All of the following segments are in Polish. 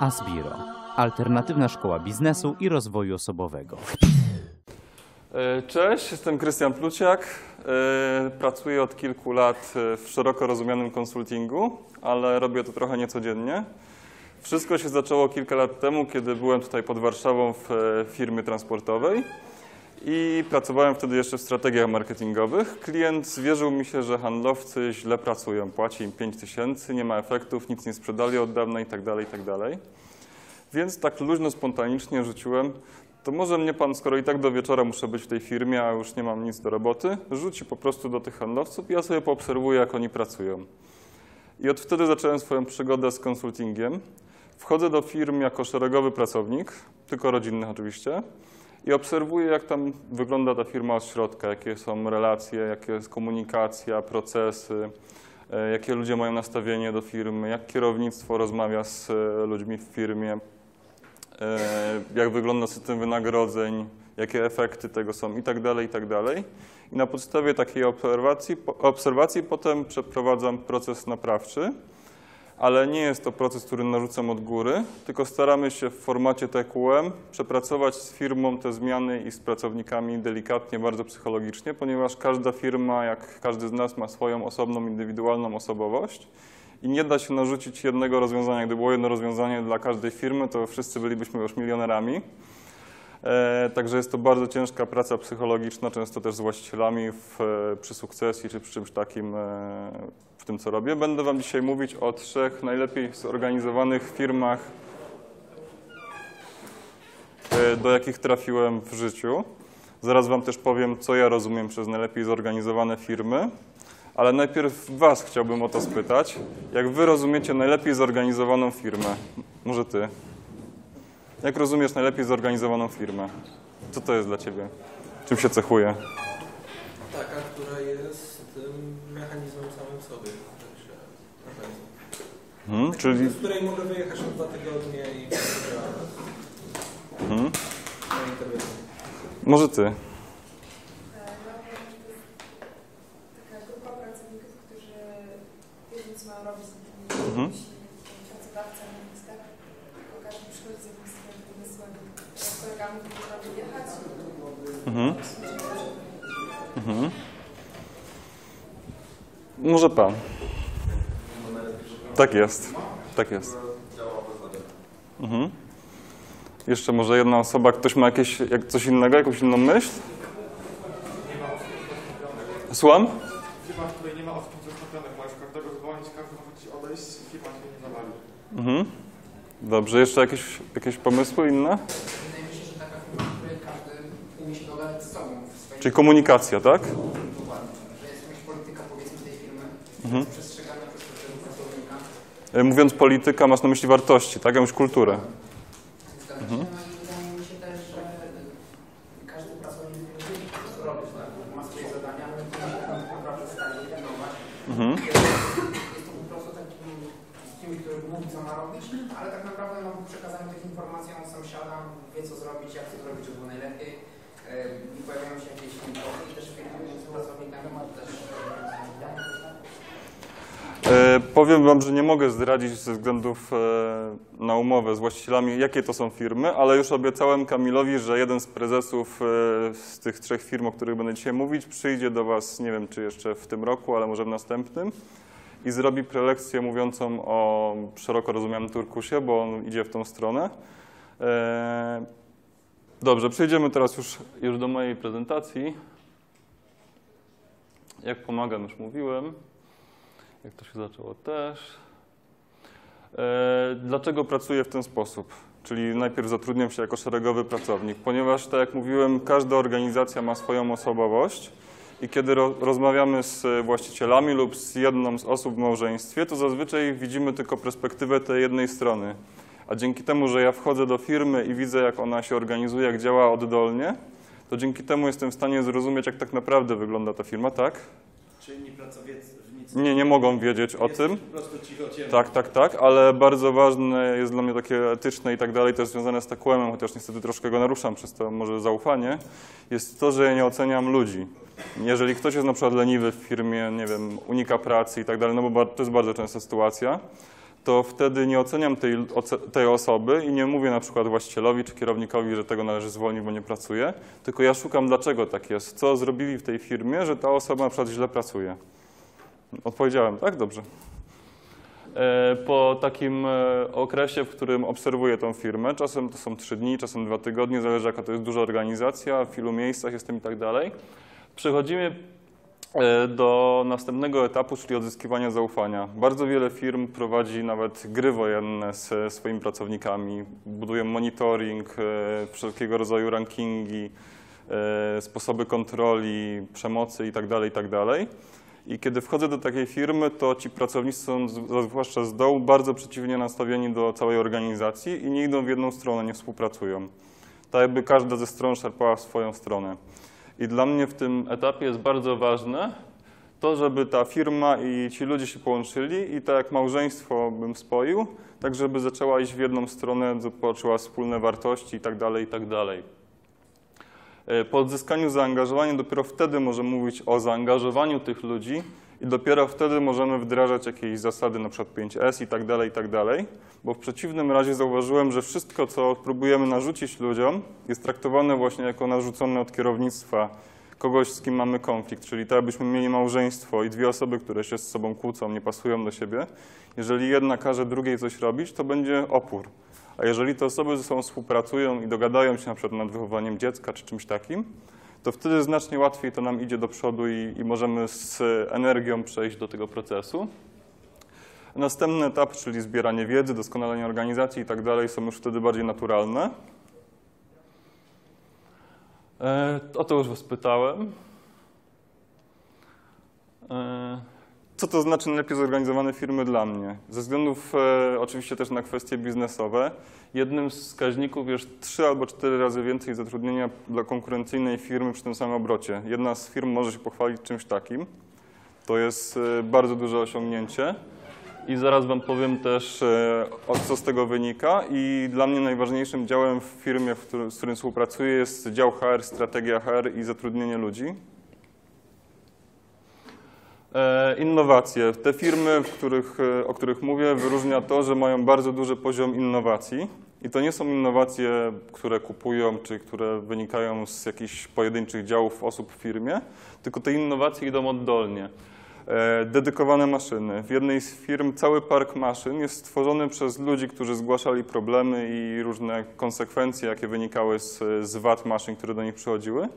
Asbiro. Alternatywna szkoła biznesu i rozwoju osobowego. E, Cześć, jestem Krystian Pluciak. E, Pracuję od kilku lat e, w szeroko rozumianym konsultingu, ale robię to trochę niecodziennie. Wszystko się zaczęło kilka lat temu, kiedy byłem tutaj pod Warszawą w firmie transportowej i pracowałem wtedy jeszcze w strategiach marketingowych. Klient zwierzył mi się, że handlowcy źle pracują, płaci im 5 tysięcy, nie ma efektów, nic nie sprzedali od dawna i tak dalej, i tak. Więc tak luźno, spontanicznie rzuciłem, to może mnie pan, skoro i tak do wieczora muszę być w tej firmie, a już nie mam nic do roboty, rzuci po prostu do tych handlowców i ja sobie poobserwuję, jak oni pracują. I od wtedy zacząłem swoją przygodę z konsultingiem. Wchodzę do firm jako szeregowy pracownik, tylko rodzinnych oczywiście, i obserwuję, jak tam wygląda ta firma od środka, jakie są relacje, jakie jest komunikacja, procesy, e, jakie ludzie mają nastawienie do firmy, jak kierownictwo rozmawia z e, ludźmi w firmie, e, jak wygląda system wynagrodzeń, jakie efekty tego są i tak dalej, i tak dalej. I na podstawie takiej obserwacji, obserwacji potem przeprowadzam proces naprawczy, ale nie jest to proces, który narzucam od góry, tylko staramy się w formacie TQM przepracować z firmą te zmiany i z pracownikami delikatnie, bardzo psychologicznie, ponieważ każda firma, jak każdy z nas, ma swoją osobną, indywidualną osobowość i nie da się narzucić jednego rozwiązania. Gdyby było jedno rozwiązanie dla każdej firmy, to wszyscy bylibyśmy już milionerami. E, Także jest to bardzo ciężka praca psychologiczna, często też z właścicielami w, e, przy sukcesji czy przy czymś takim e, w tym, co robię. Będę Wam dzisiaj mówić o trzech najlepiej zorganizowanych firmach, do jakich trafiłem w życiu. Zaraz Wam też powiem, co ja rozumiem przez najlepiej zorganizowane firmy. Ale najpierw Was chciałbym o to spytać. Jak Wy rozumiecie najlepiej zorganizowaną firmę? Może Ty. Jak rozumiesz najlepiej zorganizowaną firmę? Co to jest dla Ciebie? Czym się cechuje? Taka, która jest tym mechanizmem samym w sobie. Hmm? Czyli, Z której mogę wyjechać na dwa tygodnie i hmm? Może Ty. Ja Może Pan. Tak jest. Tak jest. Mhm. Jeszcze może jedna osoba, ktoś ma jakieś, jak coś innego, jakąś inną myśl? Słucham? Firma, w której nie ma osób zastąpionych, możesz każdego zwolnić, każdy może ci odejść i firma się nie zawali. Mhm. Dobrze, jeszcze jakieś, jakieś pomysły inne? Wydaje mi się, że taka firma, w której każdy umie się dogadać z sobą w swoim Czyli komunikacja, tak? dokładnie, że jest jakaś polityka powiedzmy tej firmy, Mhm. E, Mówiąc polityka, masz na myśli wartości, tak? Jakąś kulturę. Zgadza się. No i wydaje mi się też, że y, każdy pracownik wie, co robić, tak? ma swoje zadania, ale to musi tak naprawdę stale pilnować. Mhm. Jest to po prostu takim z tymi, który mówi, co ma robić, ale tak naprawdę no, przekazanie tych informacji on sam siada, wie, co zrobić, jak to zrobić, żeby było najlepiej. Y, I pojawiają się jakieś konflikty i też firmy między pracownikami też y, E, powiem Wam, że nie mogę zdradzić ze względów e, na umowę z właścicielami, jakie to są firmy, ale już obiecałem Kamilowi, że jeden z prezesów e, z tych trzech firm, o których będę dzisiaj mówić, przyjdzie do Was, nie wiem czy jeszcze w tym roku, ale może w następnym i zrobi prelekcję mówiącą o szeroko rozumianym turkusie, bo on idzie w tą stronę. E, dobrze, przejdziemy teraz już, już do mojej prezentacji. Jak pomagam, już mówiłem. Jak to się zaczęło też. E, Dlaczego pracuję w ten sposób? Czyli najpierw zatrudniam się jako szeregowy pracownik, ponieważ, tak jak mówiłem, każda organizacja ma swoją osobowość i kiedy ro rozmawiamy z właścicielami lub z jedną z osób w małżeństwie, to zazwyczaj widzimy tylko perspektywę tej jednej strony. A dzięki temu, że ja wchodzę do firmy i widzę, jak ona się organizuje, jak działa oddolnie, to dzięki temu jestem w stanie zrozumieć, jak tak naprawdę wygląda ta firma, tak? Czy inni pracownicy Nie, nie mogą wiedzieć o Jesteś tym. po prostu cicho ciemno. Tak, tak, tak, ale bardzo ważne jest dla mnie takie etyczne i tak dalej, też związane z TQM-em, chociaż niestety troszkę go naruszam przez to może zaufanie, jest to, że ja nie oceniam ludzi. Jeżeli ktoś jest na przykład leniwy w firmie, nie wiem, unika pracy i tak dalej, no bo to jest bardzo częsta sytuacja, to wtedy nie oceniam tej, tej osoby i nie mówię na przykład właścicielowi czy kierownikowi, że tego należy zwolnić, bo nie pracuje, tylko ja szukam, dlaczego tak jest, co zrobili w tej firmie, że ta osoba na przykład źle pracuje. Odpowiedziałem, tak? Dobrze. E, Po takim e, okresie, w którym obserwuję tą firmę, czasem to są trzy dni, czasem dwa tygodnie, zależy jaka to jest duża organizacja, w ilu miejscach jestem i tak dalej, przechodzimy e, do następnego etapu, czyli odzyskiwania zaufania. Bardzo wiele firm prowadzi nawet gry wojenne z swoimi pracownikami, budują monitoring, wszelkiego rodzaju rankingi, sposoby kontroli, przemocy itd., itd. I kiedy wchodzę do takiej firmy, to ci pracownicy są, zwłaszcza z dołu, bardzo przeciwnie nastawieni do całej organizacji i nie idą w jedną stronę, nie współpracują. Tak jakby każda ze stron szarpała w swoją stronę. I dla mnie w tym etapie jest bardzo ważne to, żeby ta firma i ci ludzie się połączyli i tak jak małżeństwo bym spoił, tak żeby zaczęła iść w jedną stronę, zobaczyła wspólne wartości i tak dalej, i tak dalej. E, Po odzyskaniu zaangażowania dopiero wtedy możemy mówić o zaangażowaniu tych ludzi i dopiero wtedy możemy wdrażać jakieś zasady, przykład 5S i tak dalej, i tak dalej, bo w przeciwnym razie zauważyłem, że wszystko, co próbujemy narzucić ludziom, jest traktowane właśnie jako narzucone od kierownictwa kogoś, z kim mamy konflikt, czyli tak, jakbyśmy mieli małżeństwo i dwie osoby, które się z sobą kłócą, nie pasują do siebie. Jeżeli jedna każe drugiej coś robić, to będzie opór. A jeżeli te osoby ze sobą współpracują i dogadają się na przykład nad wychowaniem dziecka czy czymś takim, to wtedy znacznie łatwiej to nam idzie do przodu i, i możemy z energią przejść do tego procesu. Następny etap, czyli zbieranie wiedzy, doskonalenie organizacji i tak dalej, są już wtedy bardziej naturalne. E, o to już Was pytałem. E, co to znaczy najlepiej zorganizowane firmy dla mnie? Ze względów e, oczywiście też na kwestie biznesowe, jednym z wskaźników jest trzy albo cztery razy więcej zatrudnienia dla konkurencyjnej firmy przy tym samym obrocie. Jedna z firm może się pochwalić czymś takim. To jest e, bardzo duże osiągnięcie. I zaraz Wam powiem też, e, co z tego wynika. I dla mnie najważniejszym działem w firmie, w którym, z którym współpracuję, jest dział HR, strategia HR i zatrudnienie ludzi. E, Innowacje. Te firmy, których, e, o których mówię, wyróżnia to, że mają bardzo duży poziom innowacji. I to nie są innowacje, które kupują, czy które wynikają z jakichś pojedynczych działów osób w firmie, tylko te innowacje idą oddolnie. E, Dedykowane maszyny. W jednej z firm cały park maszyn jest stworzony przez ludzi, którzy zgłaszali problemy i różne konsekwencje, jakie wynikały z, z wad maszyn, które do nich przychodziły.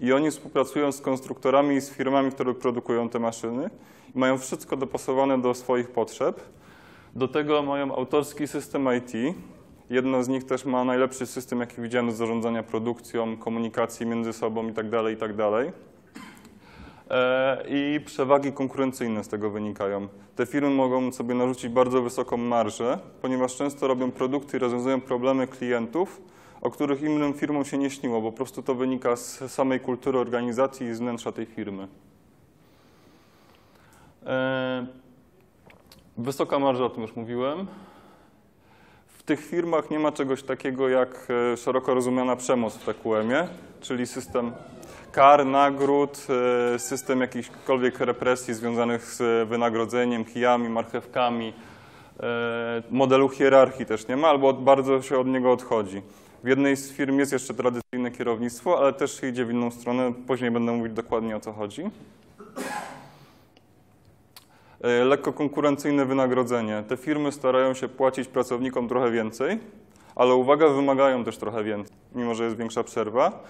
I oni współpracują z konstruktorami i z firmami, które produkują te maszyny i mają wszystko dopasowane do swoich potrzeb. Do tego mają autorski system IT. Jedna z nich też ma najlepszy system, jaki widziałem do zarządzania produkcją, komunikacji między sobą itd. itd. E, I przewagi konkurencyjne z tego wynikają. Te firmy mogą sobie narzucić bardzo wysoką marżę, ponieważ często robią produkty i rozwiązują problemy klientów, o których innym firmom się nie śniło, bo po prostu to wynika z samej kultury organizacji i z wnętrza tej firmy. E, Wysoka marża, o tym już mówiłem. W tych firmach nie ma czegoś takiego jak e, szeroko rozumiana przemoc w TQM-ie, czyli system kar, nagród, e, system jakichkolwiek represji związanych z wynagrodzeniem, kijami, marchewkami. Modelu hierarchii też nie ma, albo bardzo się od niego odchodzi. W jednej z firm jest jeszcze tradycyjne kierownictwo, ale też idzie w inną stronę. Później będę mówić dokładnie o co chodzi. E, Lekko konkurencyjne wynagrodzenie. Te firmy starają się płacić pracownikom trochę więcej, ale uwaga, wymagają też trochę więcej, mimo że jest większa przerwa.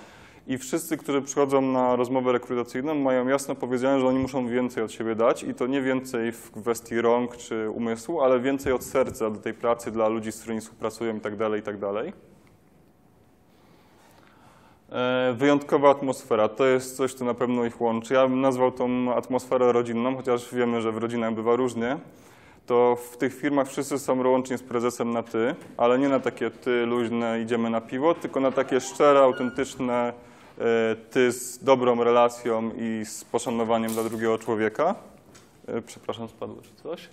I wszyscy, którzy przychodzą na rozmowę rekrutacyjną, mają jasno powiedziane, że oni muszą więcej od siebie dać i to nie więcej w kwestii rąk czy umysłu, ale więcej od serca do tej pracy dla ludzi, z którymi współpracują i tak dalej, i tak dalej. E, Wyjątkowa atmosfera to jest coś, co na pewno ich łączy. Ja bym nazwał tą atmosferę rodzinną, chociaż wiemy, że w rodzinach bywa różnie. To w tych firmach wszyscy są łącznie z prezesem na ty, ale nie na takie ty luźne idziemy na piwo, tylko na takie szczere, autentyczne e, ty z dobrą relacją i z poszanowaniem dla drugiego człowieka. E, Przepraszam, spadło czy coś.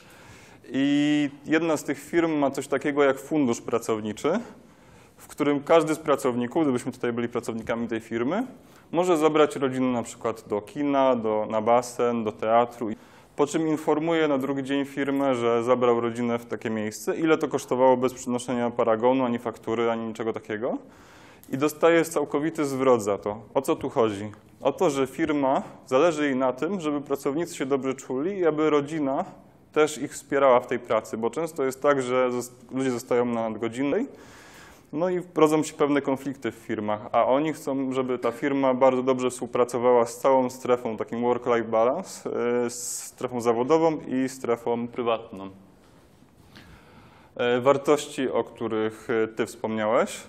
I jedna z tych firm ma coś takiego jak fundusz pracowniczy, którym każdy z pracowników, gdybyśmy tutaj byli pracownikami tej firmy, może zabrać rodzinę na przykład do kina, do, na basen, do teatru. po czym informuje na drugi dzień firmę, że zabrał rodzinę w takie miejsce, ile to kosztowało bez przynoszenia paragonu, ani faktury, ani niczego takiego. I dostaje całkowity zwrot za to. O co tu chodzi? O to, że firma zależy jej na tym, żeby pracownicy się dobrze czuli i aby rodzina też ich wspierała w tej pracy, bo często jest tak, że ludzie zostają na nadgodzinnej, no i rodzą się pewne konflikty w firmach, a oni chcą, żeby ta firma bardzo dobrze współpracowała z całą strefą, takim work-life balance, y, z strefą zawodową i strefą prywatną. E, Wartości, o których e, Ty wspomniałeś,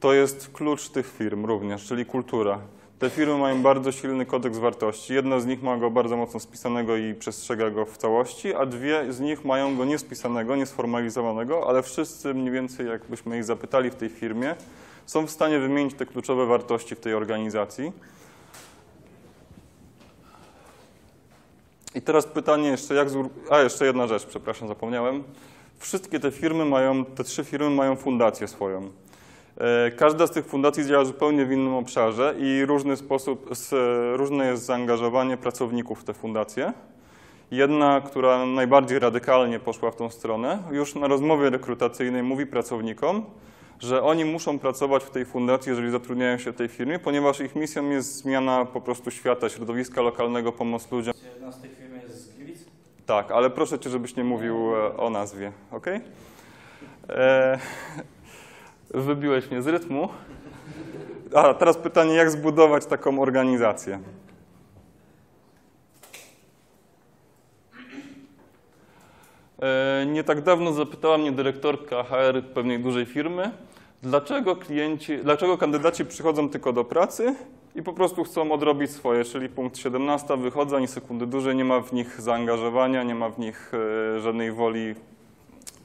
to jest klucz tych firm również, czyli kultura. Te firmy mają bardzo silny kodeks wartości. Jedna z nich ma go bardzo mocno spisanego i przestrzega go w całości, a dwie z nich mają go niespisanego, niesformalizowanego, ale wszyscy mniej więcej, jakbyśmy ich zapytali w tej firmie, są w stanie wymienić te kluczowe wartości w tej organizacji. I teraz pytanie jeszcze, jak... A, jeszcze jedna rzecz, przepraszam, zapomniałem. Wszystkie te firmy mają, te trzy firmy mają fundację swoją. E, Każda z tych fundacji działa zupełnie w innym obszarze i różny sposób, różne jest zaangażowanie pracowników w te fundacje. Jedna, która najbardziej radykalnie poszła w tą stronę, już na rozmowie rekrutacyjnej mówi pracownikom, że oni muszą pracować w tej fundacji, jeżeli zatrudniają się w tej firmie, ponieważ ich misją jest zmiana po prostu świata, środowiska lokalnego, pomoc ludziom. Jedna z tych firm jest z Gliwic? Tak, ale proszę cię, żebyś nie mówił e, o nazwie, ok? E, wybiłeś mnie z rytmu. A teraz pytanie, jak zbudować taką organizację? E, Nie tak dawno zapytała mnie dyrektorka HR pewnej dużej firmy, dlaczego klienci, dlaczego kandydaci przychodzą tylko do pracy i po prostu chcą odrobić swoje, czyli punkt 17, wychodzą ani sekundy dłużej, nie ma w nich zaangażowania, nie ma w nich e, żadnej woli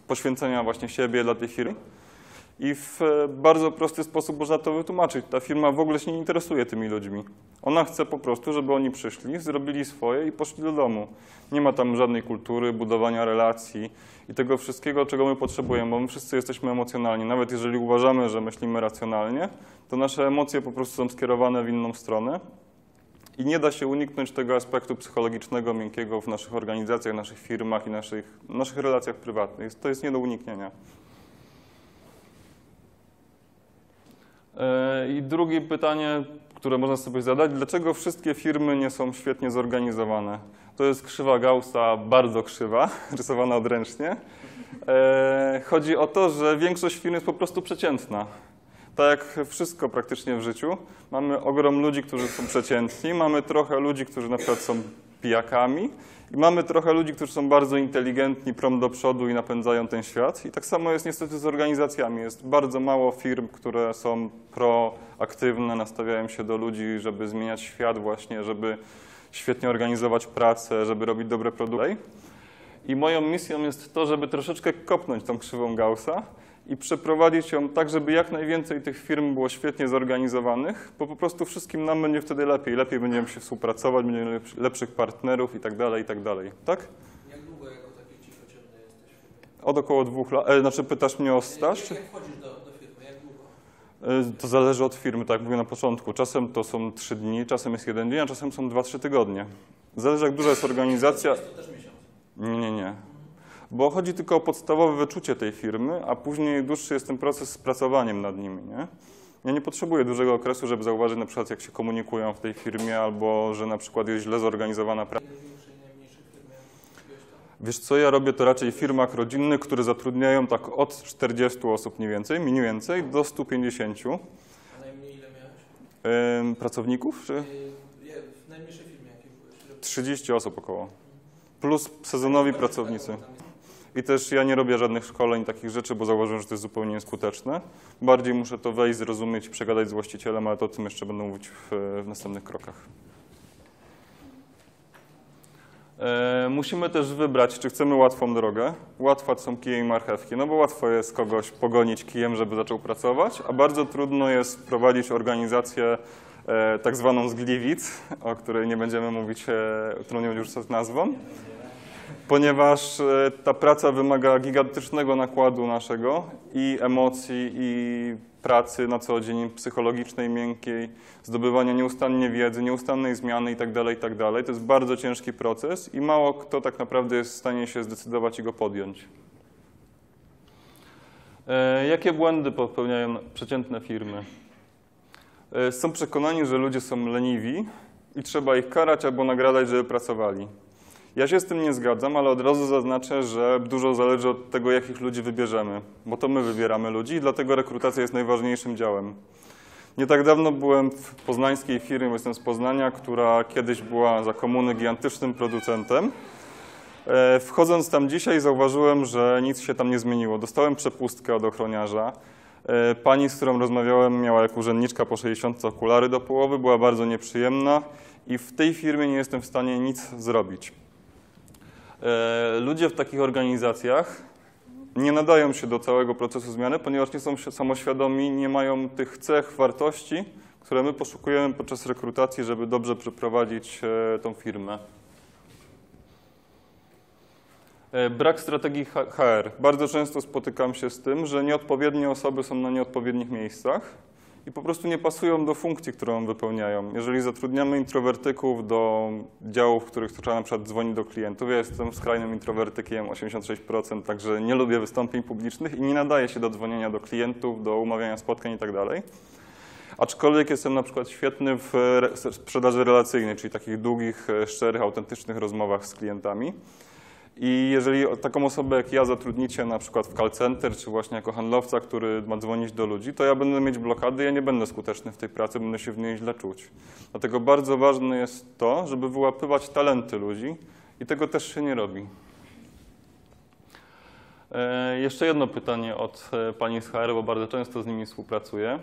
poświęcenia właśnie siebie dla tej firmy. I w e, bardzo prosty sposób można to wytłumaczyć. Ta firma w ogóle się nie interesuje tymi ludźmi. Ona chce po prostu, żeby oni przyszli, zrobili swoje i poszli do domu. Nie ma tam żadnej kultury, budowania relacji i tego wszystkiego, czego my potrzebujemy, bo my wszyscy jesteśmy emocjonalni. Nawet jeżeli uważamy, że myślimy racjonalnie, to nasze emocje po prostu są skierowane w inną stronę. I nie da się uniknąć tego aspektu psychologicznego, miękkiego w naszych organizacjach, naszych firmach i naszych, naszych relacjach prywatnych. To jest nie do uniknienia. I drugie pytanie, które można sobie zadać, dlaczego wszystkie firmy nie są świetnie zorganizowane? To jest krzywa Gaussa, bardzo krzywa, rysowana odręcznie. E, Chodzi o to, że większość firm jest po prostu przeciętna. Tak jak wszystko praktycznie w życiu, mamy ogrom ludzi, którzy są przeciętni, mamy trochę ludzi, którzy na przykład są pijakami i mamy trochę ludzi, którzy są bardzo inteligentni, prom do przodu i napędzają ten świat. I tak samo jest niestety z organizacjami. Jest bardzo mało firm, które są proaktywne, nastawiają się do ludzi, żeby zmieniać świat właśnie, żeby świetnie organizować pracę, żeby robić dobre produkty. I moją misją jest to, żeby troszeczkę kopnąć tą krzywą Gaussa i przeprowadzić ją tak, żeby jak najwięcej tych firm było świetnie zorganizowanych, bo po prostu wszystkim nam będzie wtedy lepiej. Lepiej będziemy się współpracować, będziemy lepszych partnerów i tak dalej, i tak dalej. Tak? Jak długo jako taki cichociemny jesteś? Od około dwóch lat. E, znaczy pytasz mnie o staż? Jak, jak wchodzisz do, do firmy? Jak długo? E, To zależy od firmy, tak jak mówię na początku. Czasem to są trzy dni, czasem jest jeden dzień, a czasem są dwa, trzy tygodnie. Zależy jak duża jest organizacja. Jest to też miesiąc. Nie, nie, nie. Bo chodzi tylko o podstawowe wyczucie tej firmy, a później dłuższy jest ten proces z pracowaniem nad nimi, nie? Ja nie potrzebuję dużego okresu, żeby zauważyć na przykład, jak się komunikują w tej firmie, albo że na przykład jest źle zorganizowana praca. Wiesz co, ja robię to raczej w firmach rodzinnych, które zatrudniają tak od 40 osób mniej więcej, mniej więcej, do 150 A najmniej ile miałeś? ym, pracowników, czy Yy, w najmniejszej firmie jakiej byłeś? Ile- 30 osób około. Plus sezonowi pracownicy. I też ja nie robię żadnych szkoleń, takich rzeczy, bo zauważyłem, że to jest zupełnie nieskuteczne. Bardziej muszę to wejść, zrozumieć przegadać z właścicielem, ale to o tym jeszcze będę mówić w, w następnych krokach. E, musimy też wybrać, czy chcemy łatwą drogę. Łatwa są kije i marchewki, no bo łatwo jest kogoś pogonić kijem, żeby zaczął pracować, a bardzo trudno jest wprowadzić organizację e, tak zwaną z Gliwic, o której nie będziemy mówić, e, którą nie będzie już nazwą ponieważ e, ta praca wymaga gigantycznego nakładu naszego i emocji, i pracy na co dzień, psychologicznej, miękkiej, zdobywania nieustannie wiedzy, nieustannej zmiany itd., itd. To jest bardzo ciężki proces i mało kto tak naprawdę jest w stanie się zdecydować i go podjąć. E, Jakie błędy popełniają przeciętne firmy? E, Są przekonani, że ludzie są leniwi i trzeba ich karać albo nagradzać, żeby pracowali. Ja się z tym nie zgadzam, ale od razu zaznaczę, że dużo zależy od tego, jakich ludzi wybierzemy, bo to my wybieramy ludzi i dlatego rekrutacja jest najważniejszym działem. Nie tak dawno byłem w poznańskiej firmie, jestem z Poznania, która kiedyś była za komuny gigantycznym producentem. E, Wchodząc tam dzisiaj zauważyłem, że nic się tam nie zmieniło. Dostałem przepustkę od ochroniarza. E, Pani, z którą rozmawiałem, miała jak urzędniczka po 60 okulary do połowy, była bardzo nieprzyjemna i w tej firmie nie jestem w stanie nic zrobić. E, Ludzie w takich organizacjach nie nadają się do całego procesu zmiany, ponieważ nie są samoświadomi, nie mają tych cech, wartości, które my poszukujemy podczas rekrutacji, żeby dobrze przeprowadzić e, tą firmę. E, Brak strategii HR. Bardzo często spotykam się z tym, że nieodpowiednie osoby są na nieodpowiednich miejscach i po prostu nie pasują do funkcji, którą wypełniają. Jeżeli zatrudniamy introwertyków do działów, w których trzeba na przykład dzwonić do klientów, ja jestem skrajnym introwertykiem, 86%, także nie lubię wystąpień publicznych i nie nadaję się do dzwonienia do klientów, do umawiania spotkań i tak. Aczkolwiek jestem na przykład świetny w sprzedaży relacyjnej, czyli takich długich, e, szczerych, autentycznych rozmowach z klientami. I jeżeli taką osobę jak ja zatrudnicie na przykład w call center, czy właśnie jako handlowca, który ma dzwonić do ludzi, to ja będę mieć blokady, ja nie będę skuteczny w tej pracy, będę się w niej źle czuć. Dlatego bardzo ważne jest to, żeby wyłapywać talenty ludzi i tego też się nie robi. E, Jeszcze jedno pytanie od e, pani z HR, bo bardzo często z nimi współpracuję.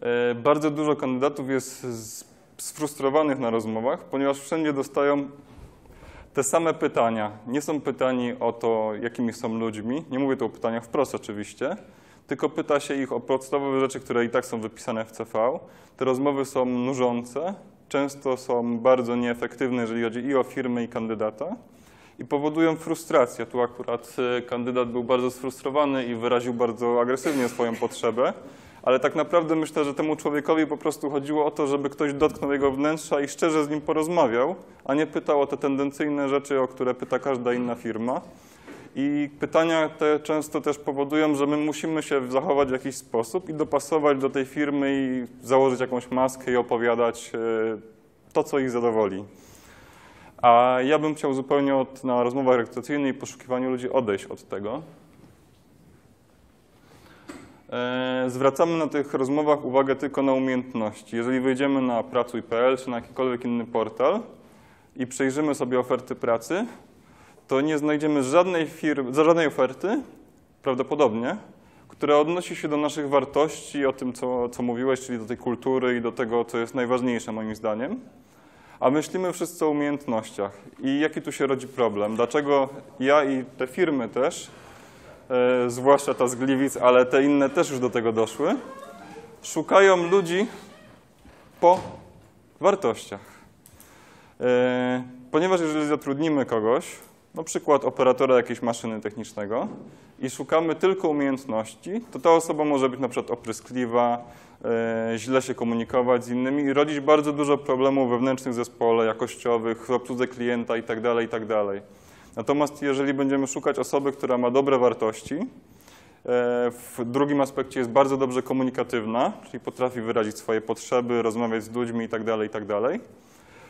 E, Bardzo dużo kandydatów jest sfrustrowanych na rozmowach, ponieważ wszędzie dostają te same pytania. Nie są pytani o to, jakimi są ludźmi. Nie mówię tu o pytaniach wprost oczywiście, tylko pyta się ich o podstawowe rzeczy, które i tak są wypisane w CV. Te rozmowy są nużące, często są bardzo nieefektywne, jeżeli chodzi i o firmę, i kandydata. I powodują frustrację. Tu akurat e, kandydat był bardzo sfrustrowany i wyraził bardzo agresywnie swoją potrzebę, ale tak naprawdę myślę, że temu człowiekowi po prostu chodziło o to, żeby ktoś dotknął jego wnętrza i szczerze z nim porozmawiał, a nie pytał o te tendencyjne rzeczy, o które pyta każda inna firma. I pytania te często też powodują, że my musimy się zachować w jakiś sposób i dopasować do tej firmy i założyć jakąś maskę i opowiadać e, to, co ich zadowoli. A ja bym chciał zupełnie od, na rozmowach rekrutacyjnych i poszukiwaniu ludzi odejść od tego. E, Zwracamy na tych rozmowach uwagę tylko na umiejętności. Jeżeli wejdziemy na pracuj.pl czy na jakikolwiek inny portal i przejrzymy sobie oferty pracy, to nie znajdziemy żadnej firmy, żadnej oferty, prawdopodobnie, która odnosi się do naszych wartości, o tym, co, co mówiłeś, czyli do tej kultury i do tego, co jest najważniejsze moim zdaniem. A myślimy wszyscy o umiejętnościach. I jaki tu się rodzi problem? Dlaczego ja i te firmy też, zwłaszcza ta z Gliwic, ale te inne też już do tego doszły, szukają ludzi po wartościach. E, ponieważ jeżeli zatrudnimy kogoś, na przykład operatora jakiejś maszyny technicznego i szukamy tylko umiejętności, to ta osoba może być na przykład opryskliwa, e, źle się komunikować z innymi i rodzić bardzo dużo problemów wewnętrznych w zespole, jakościowych, w obsłudze klienta itd., itd. Natomiast jeżeli będziemy szukać osoby, która ma dobre wartości, e, w drugim aspekcie jest bardzo dobrze komunikatywna, czyli potrafi wyrazić swoje potrzeby, rozmawiać z ludźmi itd., itd.,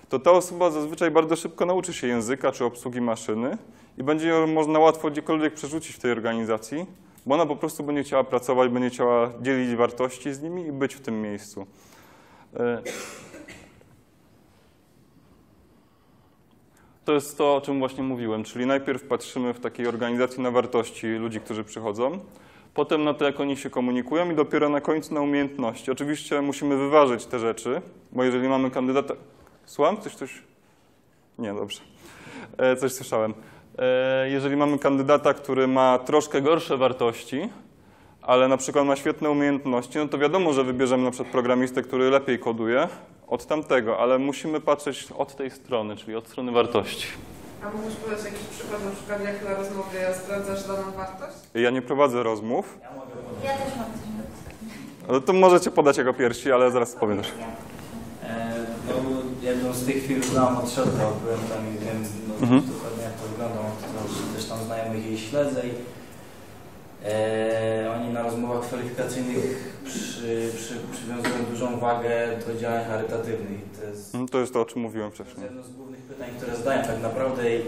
to ta osoba zazwyczaj bardzo szybko nauczy się języka czy obsługi maszyny i będzie ją można łatwo gdziekolwiek przerzucić w tej organizacji, bo ona po prostu będzie chciała pracować, będzie chciała dzielić wartości z nimi i być w tym miejscu. To jest to, o czym właśnie mówiłem, czyli najpierw patrzymy w takiej organizacji na wartości ludzi, którzy przychodzą, potem na to, jak oni się komunikują i dopiero na końcu na umiejętności. Oczywiście musimy wyważyć te rzeczy, bo jeżeli mamy kandydata... Słucham? Coś, coś... Nie, dobrze. E, coś słyszałem. E, jeżeli mamy kandydata, który ma troszkę gorsze wartości, ale na przykład ma świetne umiejętności, no to wiadomo, że wybierzemy na przykład programistę, który lepiej koduje od tamtego, ale musimy patrzeć od tej strony, czyli od strony wartości. A mógłbyś podać jakiś przykład, na przykład jak na rozmowie sprawdzasz daną wartość? Ja nie prowadzę rozmów, Ja też mam coś No to możecie podać jako pierwsi, ale zaraz powiem też. E, no, jedną z tych firm znam od środka, byłem tam i wiem no, Mhm. dokładnie jak to wygląda. Mam też- też tam znajomych jej śledzę i e, oni na rozmowach kwalifikacyjnych przy, przy, przywiązują dużą wagę do działań charytatywnych. To jest Mm, To jest to, o czym mówiłem To jest wcześniej. jedno z głównych pytań, które zadają tak naprawdę i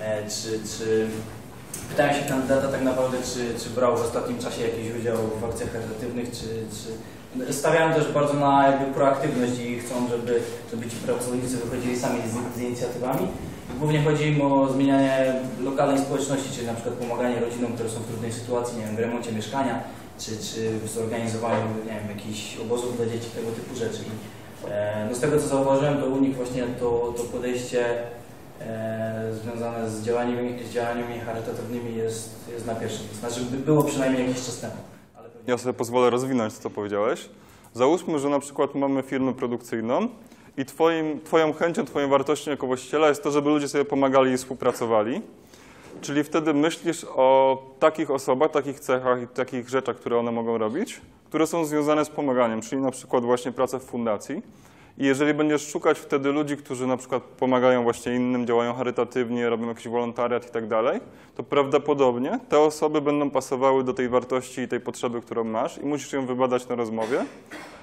e, czy, czy pytałem się kandydata tak naprawdę, czy, czy brał w ostatnim czasie jakiś udział w akcjach charytatywnych, czy, czy stawiałem też bardzo na jakby proaktywność i chcą, żeby, żeby ci pracownicy wychodzili sami z, z inicjatywami. Głównie chodzi im o zmienianie lokalnej społeczności, czyli na przykład pomaganie rodzinom, które są w trudnej sytuacji, nie wiem, w remoncie mieszkania, czy, czy w zorganizowaniu, nie wiem, jakichś obozów dla dzieci, tego typu rzeczy. E, no z tego co zauważyłem, to u nich właśnie to, to podejście e, związane z działaniami, z działaniami charytatywnymi jest, jest na pierwszym. Znaczy by było przynajmniej jakiś czas temu. Pewnie Ja sobie pozwolę rozwinąć co powiedziałeś. Załóżmy, że na przykład mamy firmę produkcyjną i twoim, twoją chęcią, twoją wartością jako właściciela jest to, żeby ludzie sobie pomagali i współpracowali. Czyli wtedy myślisz o takich osobach, takich cechach i takich rzeczach, które one mogą robić, które są związane z pomaganiem, czyli na przykład właśnie praca w fundacji. I jeżeli będziesz szukać wtedy ludzi, którzy na przykład pomagają właśnie innym, działają charytatywnie, robią jakiś wolontariat i tak dalej, to prawdopodobnie te osoby będą pasowały do tej wartości i tej potrzeby, którą masz i musisz ją wybadać na rozmowie,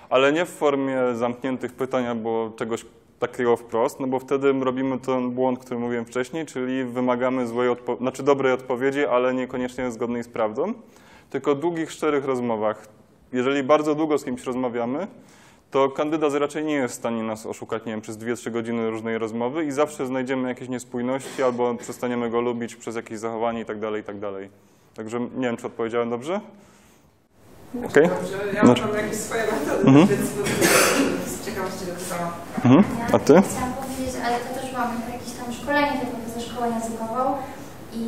ale nie w formie zamkniętych pytań albo czegoś takiego wprost, no bo wtedy robimy ten błąd, który mówiłem wcześniej, czyli wymagamy złej znaczy dobrej odpowiedzi, ale niekoniecznie zgodnej z prawdą, tylko długich, szczerych rozmowach. Jeżeli bardzo długo z kimś rozmawiamy, to kandydat raczej nie jest w stanie nas oszukać, nie wiem, przez 2-3 godziny różnej rozmowy i zawsze znajdziemy jakieś niespójności albo przestaniemy go lubić przez jakieś zachowanie i tak dalej, i tak. Także nie wiem, czy odpowiedziałem dobrze? Okej. Dobrze, ja Znaczy- mam jakieś swoje metody, Mhm. więc z ciekawości do sama. Mhm. A ty? Chciałam powiedzieć, ale to też mam jakieś tam szkolenie typowe ze szkołą językową i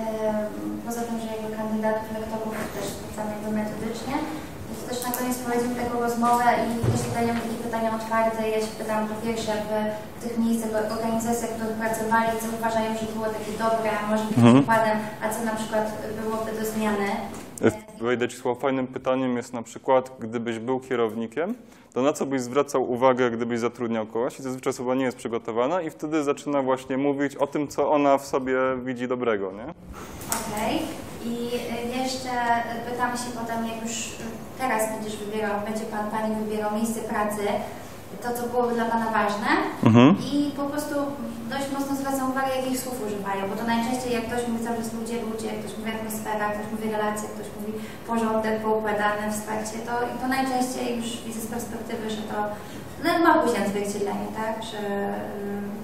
em, poza tym, że jakby kandydatów, lektorów też sprawdzam jakby metodycznie, to też na koniec prowadzimy taką rozmowę i też zadajemy takie pytania otwarte. Ja się pytam po pierwsze w tych miejscach, organizacjach, w których pracowali, co uważają, że było takie dobre, a może być Mhm. przykładem, a co na przykład byłoby do zmiany. Wejdę ci słowo. Fajnym pytaniem jest na przykład, gdybyś był kierownikiem, to na co byś zwracał uwagę, gdybyś zatrudniał kogoś i zazwyczaj osoba nie jest przygotowana i wtedy zaczyna właśnie mówić o tym, co ona w sobie widzi dobrego, nie? Okej. I y, jeszcze pytam się potem, jak już teraz będziesz wybierał, będzie Pan, Pani wybierał miejsce pracy, to co byłoby dla Pana ważne Mhm. i po prostu dość mocno zwracam uwagę, jakich słów używają, bo to najczęściej jak ktoś mówi cały czas ludzie, ludzie, jak ktoś mówi atmosfera, ktoś mówi relacje, ktoś mówi porządek, poukładane, wsparcie, to, to najczęściej już widzę z perspektywy, że to no, ma później odzwierciedlenie, tak, że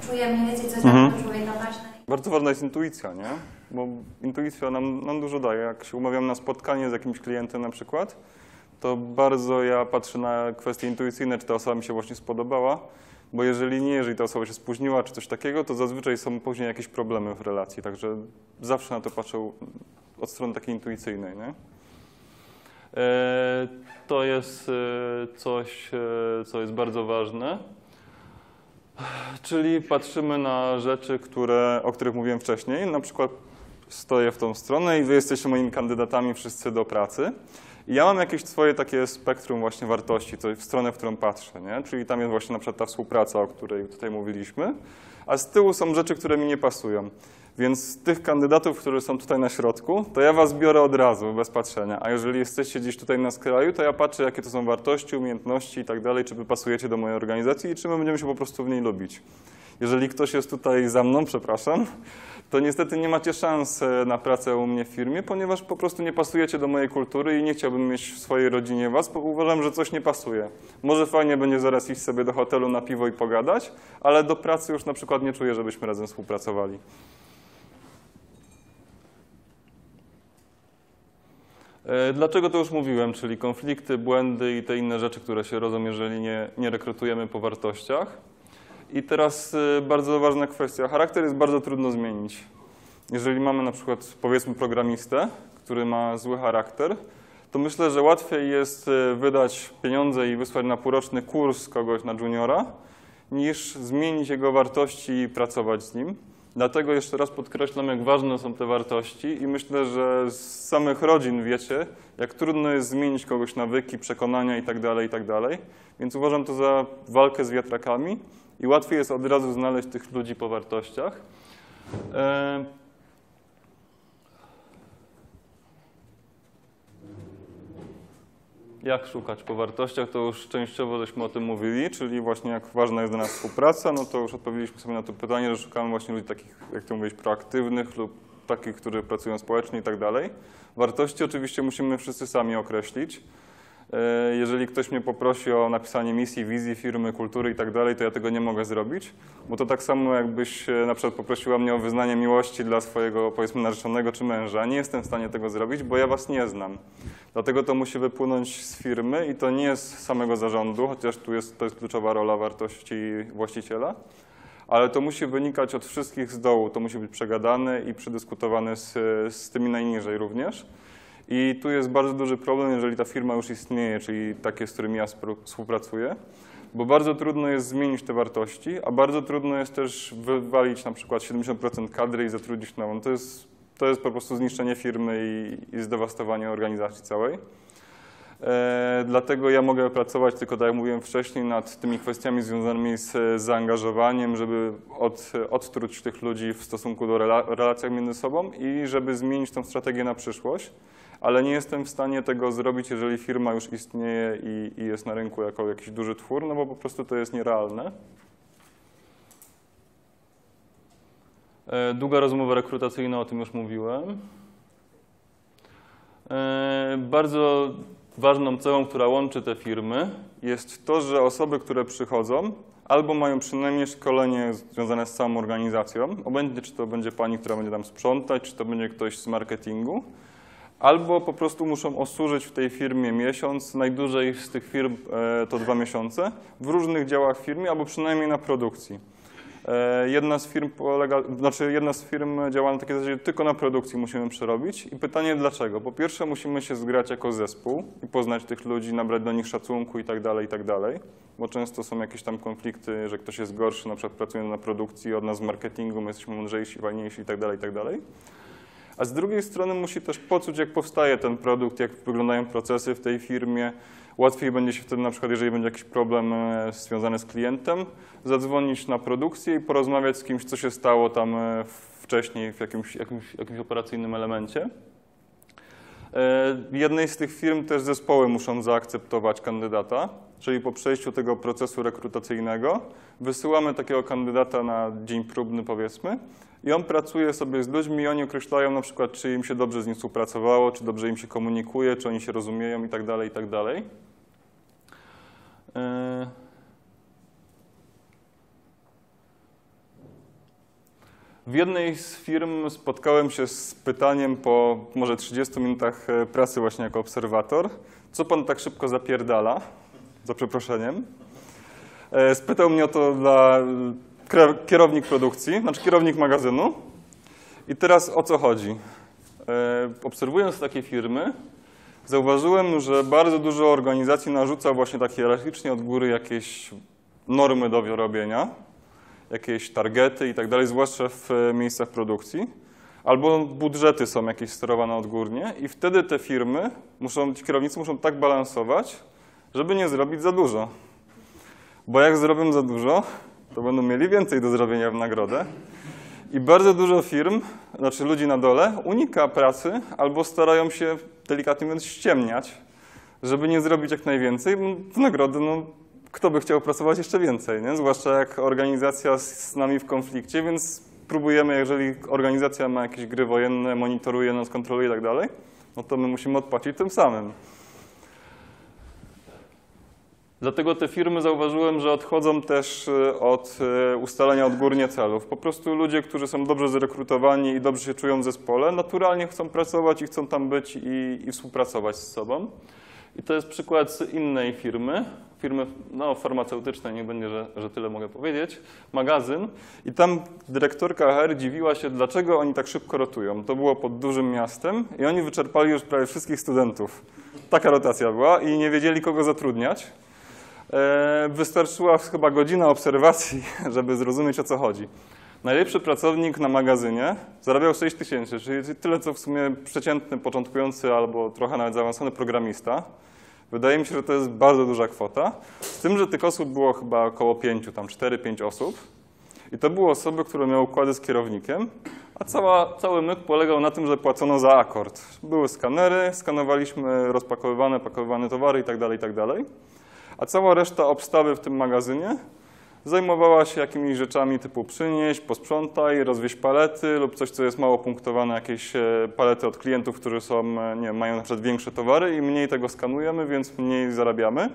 y, czuję mniej więcej, co jest Mhm. dla człowieka ważne. Bardzo ważna jest intuicja, nie? Bo intuicja nam, nam dużo daje. Jak się umawiam na spotkanie z jakimś klientem na przykład, to bardzo ja patrzę na kwestie intuicyjne, czy ta osoba mi się właśnie spodobała, bo jeżeli nie, jeżeli ta osoba się spóźniła, czy coś takiego, to zazwyczaj są później jakieś problemy w relacji, także zawsze na to patrzę od strony takiej intuicyjnej, nie? E, To jest e, coś, e, co jest bardzo ważne. Czyli patrzymy na rzeczy, które, o których mówiłem wcześniej. Na przykład stoję w tą stronę i wy jesteście moimi kandydatami wszyscy do pracy. I ja mam jakieś swoje takie spektrum właśnie wartości, to w stronę, w którą patrzę, nie? Czyli tam jest właśnie na przykład ta współpraca, o której tutaj mówiliśmy, a z tyłu są rzeczy, które mi nie pasują. Więc tych kandydatów, którzy są tutaj na środku, to ja was biorę od razu, bez patrzenia. A jeżeli jesteście gdzieś tutaj na skraju, to ja patrzę, jakie to są wartości, umiejętności i tak dalej, czy wy pasujecie do mojej organizacji i czy my będziemy się po prostu w niej lubić. Jeżeli ktoś jest tutaj za mną, przepraszam, to niestety nie macie szans e, na pracę u mnie w firmie, ponieważ po prostu nie pasujecie do mojej kultury i nie chciałbym mieć w swojej rodzinie was, bo uważam, że coś nie pasuje. Może fajnie będzie zaraz iść sobie do hotelu na piwo i pogadać, ale do pracy już na przykład nie czuję, żebyśmy razem współpracowali. E, Dlaczego to już mówiłem, czyli konflikty, błędy i te inne rzeczy, które się rodzą, jeżeli nie, nie rekrutujemy po wartościach. I teraz y, bardzo ważna kwestia. Charakter jest bardzo trudno zmienić. Jeżeli mamy na przykład, powiedzmy, programistę, który ma zły charakter, to myślę, że łatwiej jest y, wydać pieniądze i wysłać na półroczny kurs kogoś na juniora, niż zmienić jego wartości i pracować z nim. Dlatego jeszcze raz podkreślam, jak ważne są te wartości i myślę, że z samych rodzin wiecie, jak trudno jest zmienić kogoś nawyki, przekonania itd., itd. Więc uważam to za walkę z wiatrakami i łatwiej jest od razu znaleźć tych ludzi po wartościach. E, Jak szukać po wartościach, to już częściowo żeśmy o tym mówili, czyli właśnie jak ważna jest dla nas współpraca, no to już odpowiedzieliśmy sobie na to pytanie, że szukamy właśnie ludzi takich, jak to mówić, proaktywnych lub takich, którzy pracują społecznie i tak dalej. Wartości oczywiście musimy wszyscy sami określić. E, Jeżeli ktoś mnie poprosi o napisanie misji, wizji firmy, kultury i tak dalej, to ja tego nie mogę zrobić, bo to tak samo jakbyś e, na przykład poprosiła mnie o wyznanie miłości dla swojego powiedzmy narzeczonego czy męża. Nie jestem w stanie tego zrobić, bo ja was nie znam. Dlatego to musi wypłynąć z firmy i to nie z samego zarządu, chociaż tu jest, to jest kluczowa rola wartości właściciela, ale to musi wynikać od wszystkich z dołu. To musi być przegadane i przedyskutowane z, z tymi najniżej również. I tu jest bardzo duży problem, jeżeli ta firma już istnieje, czyli takie, z którymi ja współpracuję, bo bardzo trudno jest zmienić te wartości, a bardzo trudno jest też wywalić na przykład 70% kadry i zatrudnić nową. To jest, to jest po prostu zniszczenie firmy i, i zdewastowanie organizacji całej. E, dlatego ja mogę pracować tylko, tak jak mówiłem wcześniej, nad tymi kwestiami związanymi z zaangażowaniem, żeby od, odtruć tych ludzi w stosunku do rela, relacjach między sobą i żeby zmienić tą strategię na przyszłość. Ale nie jestem w stanie tego zrobić, jeżeli firma już istnieje i, i jest na rynku jako jakiś duży twór, no bo po prostu to jest nierealne. E, Długa rozmowa rekrutacyjna, o tym już mówiłem. E, Bardzo ważną cechą, która łączy te firmy, jest to, że osoby, które przychodzą, albo mają przynajmniej szkolenie związane z całą organizacją, obojętnie czy to będzie pani, która będzie tam sprzątać, czy to będzie ktoś z marketingu, albo po prostu muszą osłużyć w tej firmie miesiąc, najdłużej z tych firm e, to dwa miesiące, w różnych działach firmy, albo przynajmniej na produkcji. E, Jedna z firm polega, znaczy jedna z firm działa na takiej zasadzie, tylko na produkcji musimy przerobić. I pytanie dlaczego? Po pierwsze musimy się zgrać jako zespół i poznać tych ludzi, nabrać do nich szacunku i tak dalej, i tak dalej. Bo często są jakieś tam konflikty, że ktoś jest gorszy, na przykład pracuje na produkcji od nas z marketingu, my jesteśmy mądrzejsi, fajniejsi i tak dalej, i tak dalej. A z drugiej strony musi też poczuć, jak powstaje ten produkt, jak wyglądają procesy w tej firmie. Łatwiej będzie się wtedy, na przykład, jeżeli będzie jakiś problem e, związany z klientem, zadzwonić na produkcję i porozmawiać z kimś, co się stało tam e, wcześniej w jakimś, jakimś, jakimś operacyjnym elemencie. E, jednej z tych firm też zespoły muszą zaakceptować kandydata, czyli po przejściu tego procesu rekrutacyjnego wysyłamy takiego kandydata na dzień próbny, powiedzmy, i on pracuje sobie z ludźmi i oni określają na przykład, czy im się dobrze z nim współpracowało, czy dobrze im się komunikuje, czy oni się rozumieją i tak dalej, i tak dalej. E, W jednej z firm spotkałem się z pytaniem po może 30 minutach e, pracy właśnie jako obserwator, co pan tak szybko zapierdala, za przeproszeniem. E, Spytał mnie o to dla kierownik produkcji, znaczy kierownik magazynu. I teraz o co chodzi? E, Obserwując takie firmy, zauważyłem, że bardzo dużo organizacji narzuca właśnie tak hierarchicznie od góry jakieś normy do robienia, jakieś targety i tak dalej, zwłaszcza w e, miejscach produkcji. Albo budżety są jakieś sterowane odgórnie i wtedy te firmy, muszą, ci kierownicy muszą tak balansować, żeby nie zrobić za dużo. Bo jak zrobią za dużo, to będą mieli więcej do zrobienia w nagrodę. I bardzo dużo firm, znaczy ludzi na dole, unika pracy albo starają się, delikatnie mówiąc, ściemniać, żeby nie zrobić jak najwięcej. W nagrody, no, kto by chciał pracować jeszcze więcej, nie? zwłaszcza jak organizacja z nami w konflikcie, więc próbujemy, jeżeli organizacja ma jakieś gry wojenne, monitoruje nas, kontroluje i tak dalej, no to my musimy odpłacić tym samym. Dlatego te firmy zauważyłem, że odchodzą też e, od e, ustalenia odgórnie celów. Po prostu ludzie, którzy są dobrze zrekrutowani i dobrze się czują w zespole, naturalnie chcą pracować i chcą tam być i, i współpracować z sobą. I to jest przykład z innej firmy, firmy no, farmaceutycznej, nie będzie, że, że tyle mogę powiedzieć, magazyn. I tam dyrektorka HR dziwiła się, dlaczego oni tak szybko rotują. To było pod dużym miastem i oni wyczerpali już prawie wszystkich studentów. Taka rotacja była i nie wiedzieli, kogo zatrudniać. E, Wystarczyła chyba godzina obserwacji, żeby zrozumieć, o co chodzi. Najlepszy pracownik na magazynie zarabiał 6 tysięcy, czyli tyle, co w sumie przeciętny, początkujący albo trochę nawet zaawansowany programista. Wydaje mi się, że to jest bardzo duża kwota. Z tym, że tych osób było chyba około 5, tam 4-5 osób. I to były osoby, które miały układy z kierownikiem, a cała, cały myk polegał na tym, że płacono za akord. Były skanery, skanowaliśmy rozpakowywane, pakowywane towary itd., itd. A cała reszta obstawy w tym magazynie zajmowała się jakimiś rzeczami typu przynieść, posprzątaj, rozwieźć palety lub coś, co jest mało punktowane, jakieś e, palety od klientów, którzy są, e, nie wiem, mają na przykład większe towary i mniej tego skanujemy, więc mniej zarabiamy.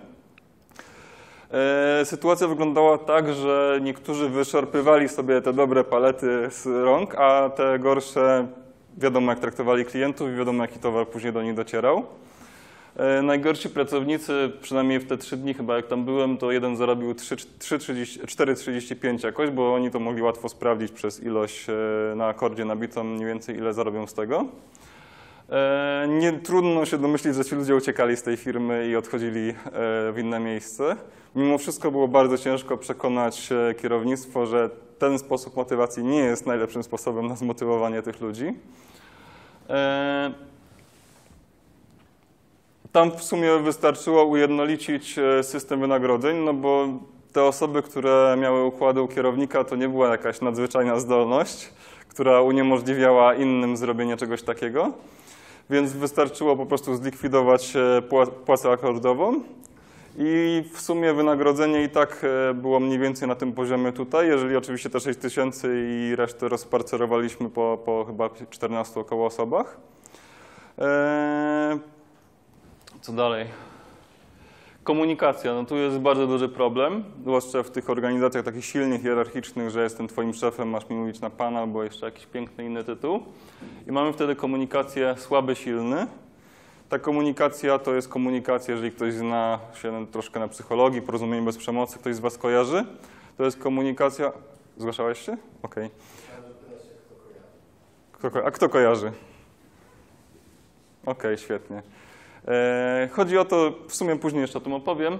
E, Sytuacja wyglądała tak, że niektórzy wyszarpywali sobie te dobre palety z rąk, a te gorsze wiadomo jak traktowali klientów i wiadomo jaki towar później do nich docierał. E, Najgorsi pracownicy, przynajmniej w te trzy dni chyba jak tam byłem, to jeden zarobił 4,35 jakoś, bo oni to mogli łatwo sprawdzić przez ilość e, na akordzie nabitą mniej więcej ile zarobią z tego. E, Nie trudno się domyślić, że ci ludzie uciekali z tej firmy i odchodzili w inne miejsce. Mimo wszystko było bardzo ciężko przekonać kierownictwo, że ten sposób motywacji nie jest najlepszym sposobem na zmotywowanie tych ludzi. Tam w sumie wystarczyło ujednolicić e, system wynagrodzeń, no bo te osoby, które miały układy u kierownika, to nie była jakaś nadzwyczajna zdolność, która uniemożliwiała innym zrobienie czegoś takiego. Więc wystarczyło po prostu zlikwidować e, pła- płacę akordową i w sumie wynagrodzenie i tak e, było mniej więcej na tym poziomie tutaj, jeżeli oczywiście te 6 tysięcy i resztę rozparcerowaliśmy po, po chyba 14 około osobach. E, Co dalej? Komunikacja, no tu jest bardzo duży problem, zwłaszcza w tych organizacjach takich silnych, hierarchicznych, że jestem twoim szefem, masz mi mówić na pan albo jeszcze jakiś piękny inny tytuł. I mamy wtedy komunikację słaby, silny. Ta komunikacja to jest komunikacja, jeżeli ktoś zna się troszkę na psychologii, porozumienie bez przemocy, ktoś z was kojarzy, to jest komunikacja... Zgłaszałeś się? Okej. Ko- A kto kojarzy? Okej, świetnie. E, Chodzi o to, w sumie później jeszcze o tym opowiem,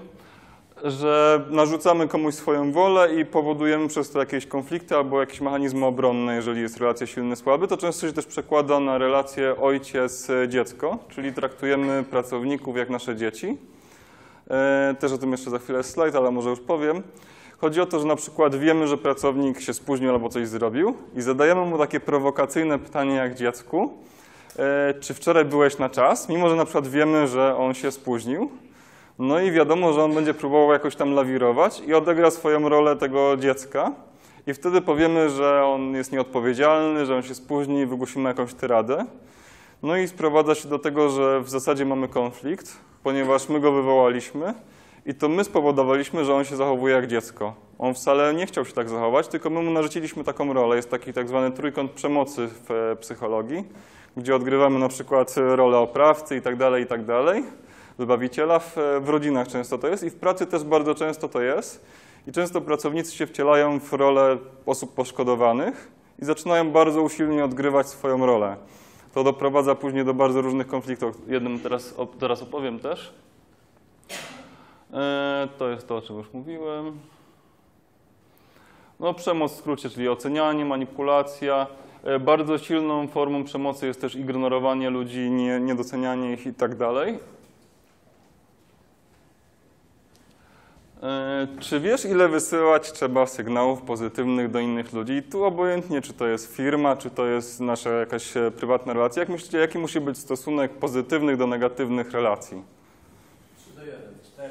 że narzucamy komuś swoją wolę i powodujemy przez to jakieś konflikty albo jakieś mechanizmy obronne, jeżeli jest relacja silny-słaby. To często się też przekłada na relację ojciec-dziecko, czyli traktujemy pracowników jak nasze dzieci. E, Też o tym jeszcze za chwilę jest slajd, ale może już powiem. Chodzi o to, że na przykład wiemy, że pracownik się spóźnił albo coś zrobił i zadajemy mu takie prowokacyjne pytanie jak dziecku, czy wczoraj byłeś na czas, mimo że na przykład wiemy, że on się spóźnił. No i wiadomo, że on będzie próbował jakoś tam lawirować i odegra swoją rolę tego dziecka. I wtedy powiemy, że on jest nieodpowiedzialny, że on się spóźni wygłosimy jakąś tyradę. No i sprowadza się do tego, że w zasadzie mamy konflikt, ponieważ my go wywołaliśmy i to my spowodowaliśmy, że on się zachowuje jak dziecko. On wcale nie chciał się tak zachować, tylko my mu narzuciliśmy taką rolę. Jest taki tak zwany trójkąt przemocy w e, psychologii, gdzie odgrywamy na przykład rolę oprawcy i tak dalej, i tak dalej, wybawiciela. W, w rodzinach często to jest i w pracy też bardzo często to jest. I często pracownicy się wcielają w rolę osób poszkodowanych i zaczynają bardzo usilnie odgrywać swoją rolę. To doprowadza później do bardzo różnych konfliktów. Jednym teraz, teraz opowiem też. E, To jest to, o czym już mówiłem. No, przemoc w skrócie, czyli ocenianie, manipulacja. E, Bardzo silną formą przemocy jest też ignorowanie ludzi, nie, niedocenianie ich i tak dalej. E, Czy wiesz, ile wysyłać trzeba sygnałów pozytywnych do innych ludzi? I tu obojętnie, czy to jest firma, czy to jest nasza jakaś prywatna relacja. Jak myślicie, jaki musi być stosunek pozytywnych do negatywnych relacji? 3 do 1. 4,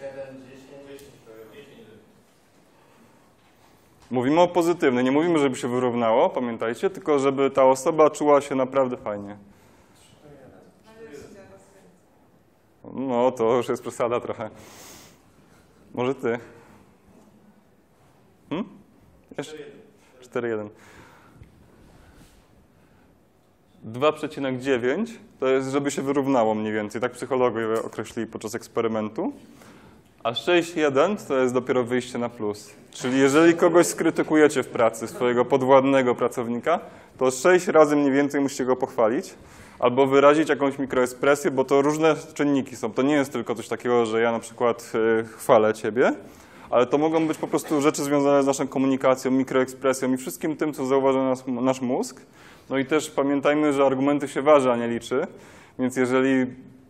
7, 10. Mówimy o pozytywnym, nie mówimy, żeby się wyrównało, pamiętajcie, tylko żeby ta osoba czuła się naprawdę fajnie. No, to już jest przesada trochę. Może ty? Hmm? Jeszcze? 4,1. 2,9 to jest, żeby się wyrównało mniej więcej, tak psychologowie określili podczas eksperymentu. A 6,1 to jest dopiero wyjście na plus. Czyli jeżeli kogoś skrytykujecie w pracy, swojego podwładnego pracownika, to 6 razy mniej więcej musicie go pochwalić albo wyrazić jakąś mikroekspresję, bo to różne czynniki są. To nie jest tylko coś takiego, że ja na przykład y, chwalę ciebie, ale to mogą być po prostu rzeczy związane z naszą komunikacją, mikroekspresją i wszystkim tym, co zauważa nas, nasz mózg. No i też pamiętajmy, że argumenty się waży, a nie liczy, więc jeżeli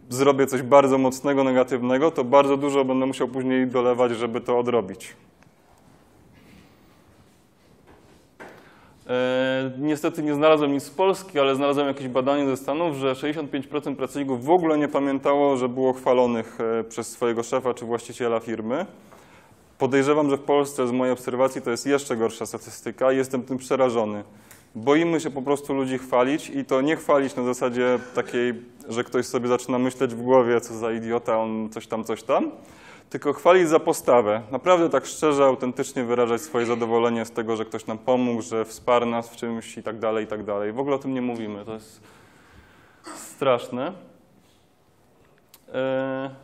zrobię coś bardzo mocnego, negatywnego, to bardzo dużo będę musiał później dolewać, żeby to odrobić. E, niestety nie znalazłem nic z Polski, ale znalazłem jakieś badanie ze Stanów, że 65% pracowników w ogóle nie pamiętało, że było chwalonych e, przez swojego szefa czy właściciela firmy. Podejrzewam, że w Polsce z mojej obserwacji to jest jeszcze gorsza statystyka i jestem tym przerażony. Boimy się po prostu ludzi chwalić i to nie chwalić na zasadzie takiej, że ktoś sobie zaczyna myśleć w głowie, co za idiota, on coś tam, coś tam, tylko chwalić za postawę. Naprawdę tak szczerze, autentycznie wyrażać swoje zadowolenie z tego, że ktoś nam pomógł, że wsparł nas w czymś i tak dalej, i tak dalej. W ogóle o tym nie mówimy, to jest straszne. E,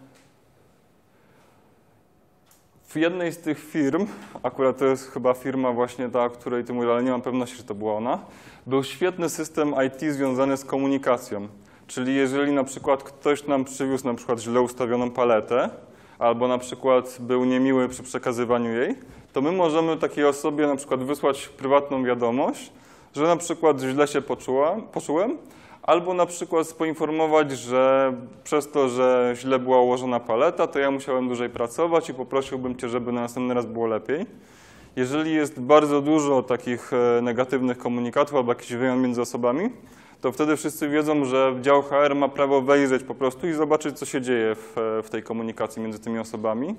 W jednej z tych firm, akurat to jest chyba firma właśnie ta, o której ty mówisz, ale nie mam pewności, że to była ona, był świetny system IT związany z komunikacją. Czyli jeżeli na przykład ktoś nam przywiózł na przykład źle ustawioną paletę, albo na przykład był niemiły przy przekazywaniu jej, to my możemy takiej osobie na przykład wysłać prywatną wiadomość, że na przykład źle się poczuła, poczułem, albo na przykład poinformować, że przez to, że źle była ułożona paleta, to ja musiałem dłużej pracować i poprosiłbym Cię, żeby na następny raz było lepiej. Jeżeli jest bardzo dużo takich e, negatywnych komunikatów albo jakichś wymian między osobami, to wtedy wszyscy wiedzą, że dział HR ma prawo wejrzeć po prostu i zobaczyć, co się dzieje w, e, w tej komunikacji między tymi osobami.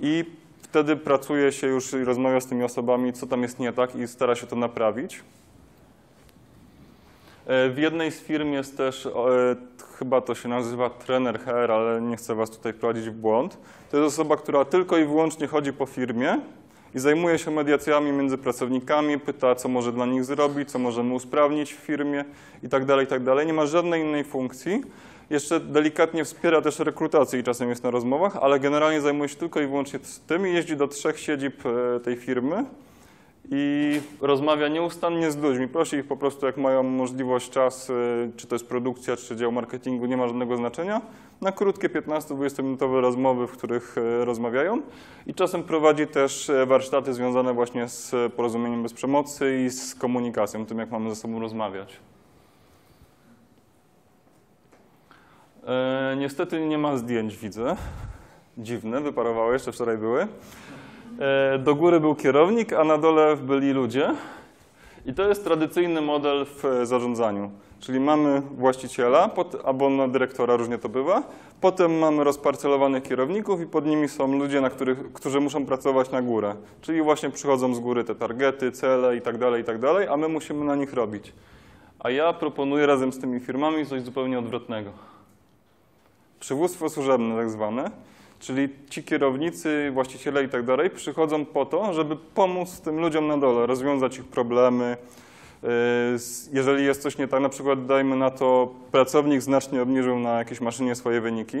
I wtedy pracuje się już i rozmawia z tymi osobami, co tam jest nie tak i stara się to naprawić. E, W jednej z firm jest też, e, chyba to się nazywa trener HR, ale nie chcę Was tutaj wprowadzić w błąd. To jest osoba, która tylko i wyłącznie chodzi po firmie i zajmuje się mediacjami między pracownikami, pyta, co może dla nich zrobić, co możemy usprawnić w firmie i tak dalej, i tak. Nie ma żadnej innej funkcji. Jeszcze delikatnie wspiera też rekrutację i czasem jest na rozmowach, ale generalnie zajmuje się tylko i wyłącznie tym i jeździ do trzech siedzib e, tej firmy i rozmawia nieustannie z ludźmi. Prosi ich po prostu, jak mają możliwość, czas, y, czy to jest produkcja, czy dział marketingu, nie ma żadnego znaczenia, na krótkie 15-20 minutowe rozmowy, w których y, rozmawiają. I czasem prowadzi też y, warsztaty związane właśnie z porozumieniem bez przemocy i z komunikacją, tym jak mamy ze sobą rozmawiać. E, niestety nie ma zdjęć, widzę. Dziwne, wyparowały, jeszcze wczoraj były. E, Do góry był kierownik, a na dole byli ludzie. I to jest tradycyjny model w e, zarządzaniu. Czyli mamy właściciela, pot- albo na dyrektora, różnie to bywa. Potem mamy rozparcelowanych kierowników i pod nimi są ludzie, na których, którzy muszą pracować na górę. Czyli właśnie przychodzą z góry te targety, cele i tak dalej, i tak a my musimy na nich robić. A ja proponuję razem z tymi firmami coś zupełnie odwrotnego. Przywództwo służebne tak zwane, czyli ci kierownicy, właściciele i tak dalej przychodzą po to, żeby pomóc tym ludziom na dole, rozwiązać ich problemy. S- Jeżeli jest coś nie tak, na przykład dajmy na to, pracownik znacznie obniżył na jakiejś maszynie swoje wyniki,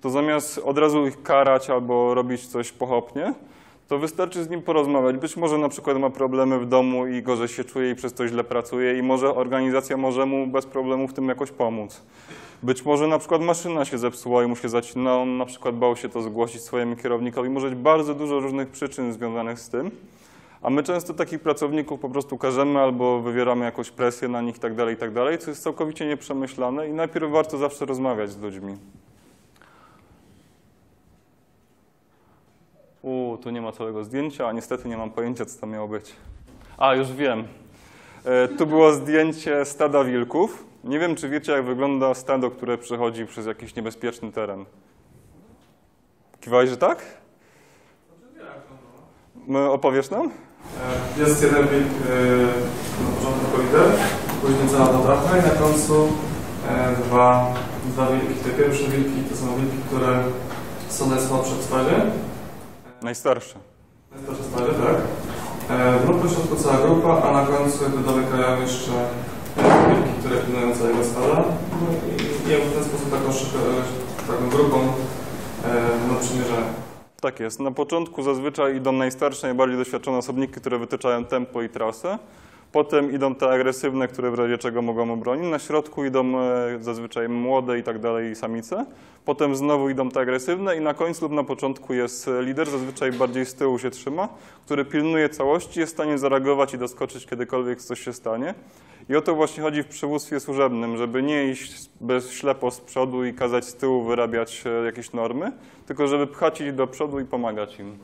to zamiast od razu ich karać albo robić coś pochopnie, to wystarczy z nim porozmawiać. Być może na przykład ma problemy w domu i gorzej się czuje i przez to źle pracuje i może organizacja może mu bez problemu w tym jakoś pomóc. Być może na przykład maszyna się zepsuła i mu się zacina, on na przykład bał się to zgłosić swojemu kierownikowi. Może być bardzo dużo różnych przyczyn związanych z tym. A my często takich pracowników po prostu karzemy albo wywieramy jakąś presję na nich i tak dalej, i tak co jest całkowicie nieprzemyślane i najpierw warto zawsze rozmawiać z ludźmi. U, tu nie ma całego zdjęcia, a niestety nie mam pojęcia, co to miało być. A, już wiem. E, Tu było zdjęcie stada wilków. Nie wiem, czy wiecie, jak wygląda stado, które przechodzi przez jakiś niebezpieczny teren. Kiwałeś, że tak? M- Opowiesz nam? E, Jest jeden wilk e, na początku lider, później cała dotrafna i na końcu dwa, dwa wilki. Te pierwsze wilki to są wilki, które są najsłabsze w stadzie. Najstarsze. Najstarsze stadzie, tak. E, W na środku cała grupa, a na końcu jakby domykają jeszcze e, wilki, które pilnują całego stada. No i, w ten sposób taką, e, taką grupą e, no, przymierzamy. Tak jest. Na początku zazwyczaj idą najstarsze, najbardziej doświadczone osobniki, które wytyczają tempo i trasę. Potem idą te agresywne, które w razie czego mogą obronić. Na środku idą e, zazwyczaj młode i tak dalej samice. Potem znowu idą te agresywne i na końcu lub na początku jest e, lider, zazwyczaj bardziej z tyłu się trzyma, który pilnuje całości, jest w stanie zareagować i doskoczyć kiedykolwiek coś się stanie. I o to właśnie chodzi w przywództwie służebnym, żeby nie iść bez ślepo z przodu i kazać z tyłu wyrabiać e, jakieś normy, tylko żeby pchać ich do przodu i pomagać im.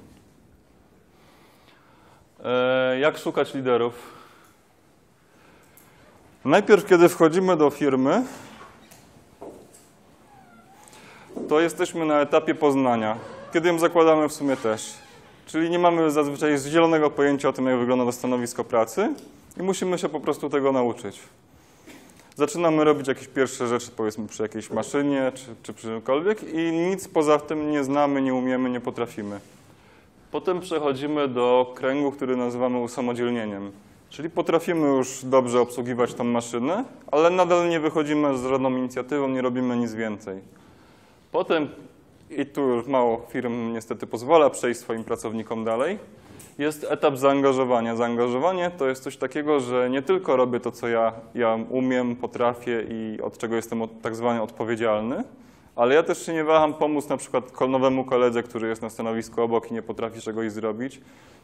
Jak szukać liderów? Najpierw, kiedy wchodzimy do firmy, to jesteśmy na etapie poznania. Kiedy ją zakładamy w sumie też. Czyli nie mamy zazwyczaj zielonego pojęcia o tym, jak wygląda to stanowisko pracy i musimy się po prostu tego nauczyć. Zaczynamy robić jakieś pierwsze rzeczy, powiedzmy przy jakiejś maszynie czy, czy przy czymkolwiek i nic poza tym nie znamy, nie umiemy, nie potrafimy. Potem przechodzimy do kręgu, który nazywamy usamodzielnieniem. Czyli potrafimy już dobrze obsługiwać tą maszynę, ale nadal nie wychodzimy z żadną inicjatywą, nie robimy nic więcej. Potem, i tu już mało firm niestety pozwala przejść swoim pracownikom dalej, jest etap zaangażowania. Zaangażowanie to jest coś takiego, że nie tylko robię to, co ja, ja umiem, potrafię i od czego jestem od, tak zwany odpowiedzialny, ale ja też się nie waham pomóc na przykład nowemu koledze, który jest na stanowisku obok i nie potrafi czegoś zrobić.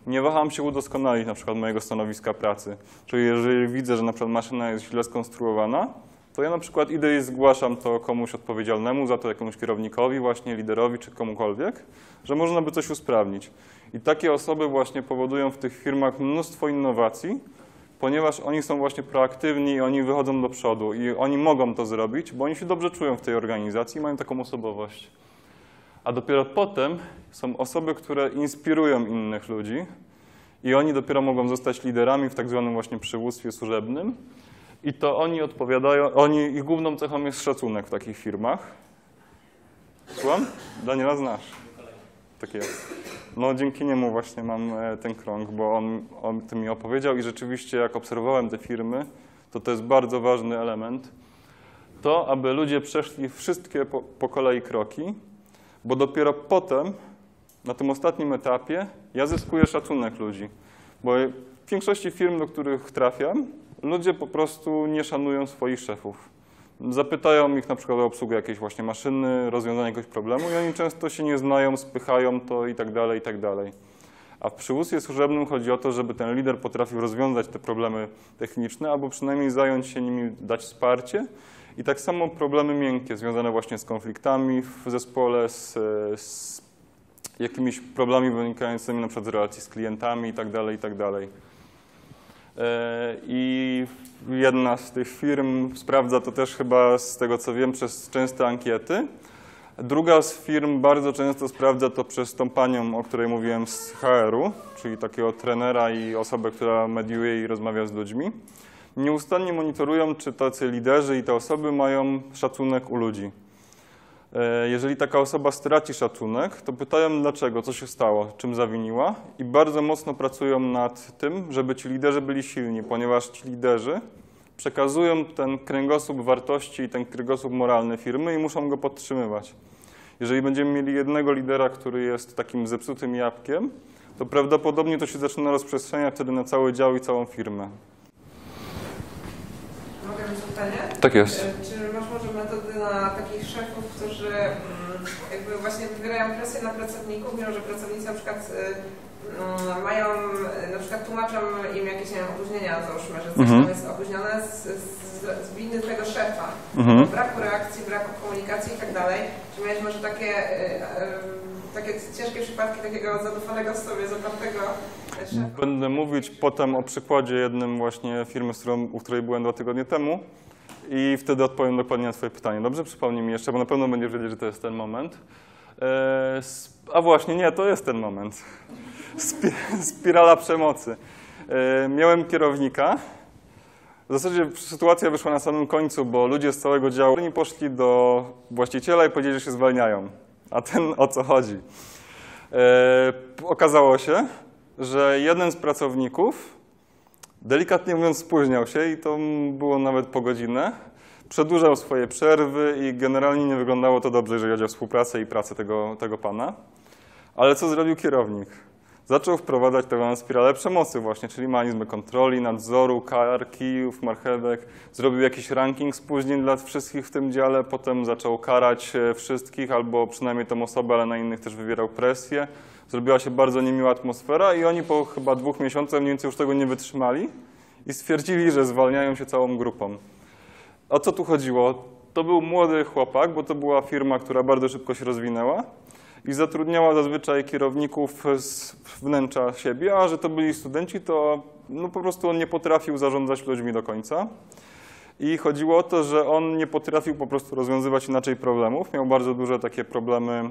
Nie waham się udoskonalić na przykład mojego stanowiska pracy. Czyli jeżeli widzę, że na przykład maszyna jest źle skonstruowana, to ja na przykład idę i zgłaszam to komuś odpowiedzialnemu za to, jakiemuś kierownikowi, właśnie liderowi czy komukolwiek, że można by coś usprawnić. I takie osoby właśnie powodują w tych firmach mnóstwo innowacji, ponieważ oni są właśnie proaktywni oni wychodzą do przodu i oni mogą to zrobić, bo oni się dobrze czują w tej organizacji i mają taką osobowość. A dopiero potem są osoby, które inspirują innych ludzi i oni dopiero mogą zostać liderami w tak zwanym właśnie przywództwie służebnym. I to oni odpowiadają, oni, ich główną cechą jest szacunek w takich firmach. Słucham? Daniela znasz. Tak jest. No dzięki niemu właśnie mam e, ten krąg, bo on, on mi opowiedział i rzeczywiście jak obserwowałem te firmy, to to jest bardzo ważny element. To, aby ludzie przeszli wszystkie po, po kolei kroki, bo dopiero potem, na tym ostatnim etapie, ja zyskuję szacunek ludzi. Bo w większości firm, do których trafiam, ludzie po prostu nie szanują swoich szefów. Zapytają ich na przykład o obsługę jakiejś właśnie maszyny, rozwiązanie jakiegoś problemu i oni często się nie znają, spychają to i tak dalej, i tak dalej. A w przywództwie służebnym chodzi o to, żeby ten lider potrafił rozwiązać te problemy techniczne albo przynajmniej zająć się nimi, dać wsparcie. I tak samo problemy miękkie związane właśnie z konfliktami w zespole, z, z jakimiś problemami wynikającymi na przykład z relacji z klientami i tak dalej, E, I jedna z tych firm sprawdza to też chyba z tego co wiem przez częste ankiety. Druga z firm bardzo często sprawdza to przez tą panią, o której mówiłem z HR-u, czyli takiego trenera i osobę, która mediuje i rozmawia z ludźmi. Nieustannie monitorują, czy tacy liderzy i te osoby mają szacunek u ludzi. E, Jeżeli taka osoba straci szacunek, to pytają dlaczego, co się stało, czym zawiniła i bardzo mocno pracują nad tym, żeby ci liderzy byli silni, ponieważ ci liderzy przekazują ten kręgosłup wartości i ten kręgosłup moralny firmy i muszą go podtrzymywać. Jeżeli będziemy mieli jednego lidera, który jest takim zepsutym jabłkiem, to prawdopodobnie to się zaczyna rozprzestrzeniać wtedy na cały dział i całą firmę. Tak jest. E, Czy masz może metody na takich szefów, którzy mm, jakby właśnie wywierają presję na pracowników, mimo że pracownicy na przykład y, mm, mają, y, na przykład tłumaczą im jakieś, nie wiem, opóźnienia, załóżmy, że coś Mhm. tam jest opóźnione z, z, z winy tego szefa, Mhm. braku reakcji, braku komunikacji i tak dalej. Czy miałeś może takie, takie ciężkie przypadki takiego zadufanego w sobie, zapartego? Będę mówić potem o przykładzie jednym właśnie firmy, z którą, u której byłem dwa tygodnie temu i wtedy odpowiem dokładnie na Twoje pytanie. Dobrze? Przypomnij mi jeszcze, bo na pewno będziesz wiedzieć, że to jest ten moment. E, a właśnie, nie, to jest ten moment. Spi spirala przemocy. E, miałem kierownika. W zasadzie sytuacja wyszła na samym końcu, bo ludzie z całego działu oni poszli do właściciela i powiedzieli, że się zwalniają. A ten o co chodzi? E, okazało się, że jeden z pracowników, delikatnie mówiąc, spóźniał się i to było nawet po godzinę. Przedłużał swoje przerwy i generalnie nie wyglądało to dobrze, jeżeli chodzi o współpracę i pracę tego, tego pana. Ale co zrobił kierownik? zaczął wprowadzać zwaną spiralę przemocy właśnie, czyli mechanizmy kontroli, nadzoru, kar, kijów, marchewek. Zrobił jakiś ranking spóźnień dla wszystkich w tym dziale, potem zaczął karać e, wszystkich albo przynajmniej tą osobę, ale na innych też wywierał presję. Zrobiła się bardzo niemiła atmosfera i oni po chyba dwóch miesiącach mniej więcej już tego nie wytrzymali i stwierdzili, że zwalniają się całą grupą. O co tu chodziło? To był młody chłopak, bo to była firma, która bardzo szybko się rozwinęła i zatrudniała zazwyczaj kierowników z wnętrza siebie, a że to byli studenci, to no po prostu on nie potrafił zarządzać ludźmi do końca. I chodziło o to, że on nie potrafił po prostu rozwiązywać inaczej problemów. Miał bardzo duże takie problemy e,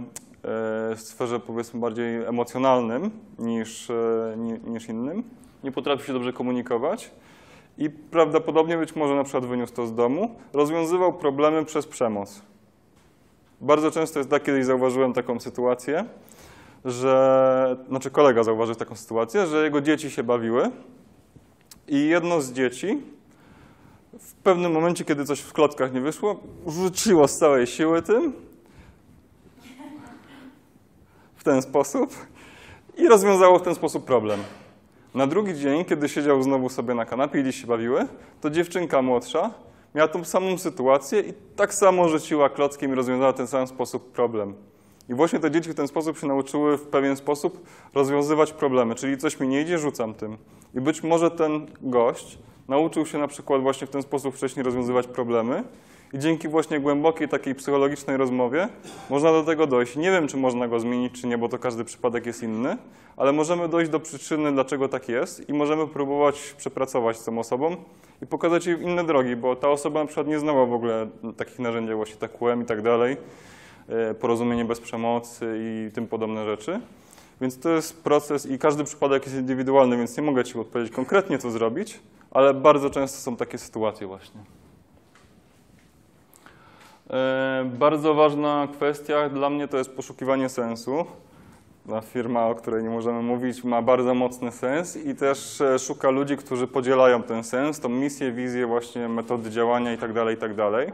w sferze powiedzmy bardziej emocjonalnym niż, e, ni- niż innym. Nie potrafił się dobrze komunikować i prawdopodobnie być może na przykład wyniósł to z domu. Rozwiązywał problemy przez przemoc. Bardzo często jest tak, kiedyś zauważyłem taką sytuację, że, znaczy kolega zauważył taką sytuację, że jego dzieci się bawiły i jedno z dzieci w pewnym momencie, kiedy coś w klockach nie wyszło, rzuciło z całej siły tym w ten sposób i rozwiązało w ten sposób problem. Na drugi dzień, kiedy siedział znowu sobie na kanapie i dziś się bawiły, to dziewczynka młodsza miała tą samą sytuację i tak samo rzuciła klockiem i rozwiązała ten sam sposób problem. I właśnie te dzieci w ten sposób się nauczyły w pewien sposób rozwiązywać problemy, czyli coś mi nie idzie, rzucam tym. I być może ten gość nauczył się na przykład właśnie w ten sposób wcześniej rozwiązywać problemy i dzięki właśnie głębokiej takiej psychologicznej rozmowie można do tego dojść. Nie wiem, czy można go zmienić, czy nie, bo to każdy przypadek jest inny, ale możemy dojść do przyczyny, dlaczego tak jest i możemy próbować przepracować z tą osobą i pokazać jej inne drogi, bo ta osoba na przykład nie znała w ogóle takich narzędzi właśnie TQM i tak dalej, e, porozumienie bez przemocy i tym podobne rzeczy. Więc to jest proces i każdy przypadek jest indywidualny, więc nie mogę Ci odpowiedzieć konkretnie, co zrobić, ale bardzo często są takie sytuacje właśnie. E, Bardzo ważna kwestia dla mnie to jest poszukiwanie sensu. Ta firma, o której nie możemy mówić, ma bardzo mocny sens i też e, szuka ludzi, którzy podzielają ten sens, tą misję, wizję, właśnie metody działania itd. itd.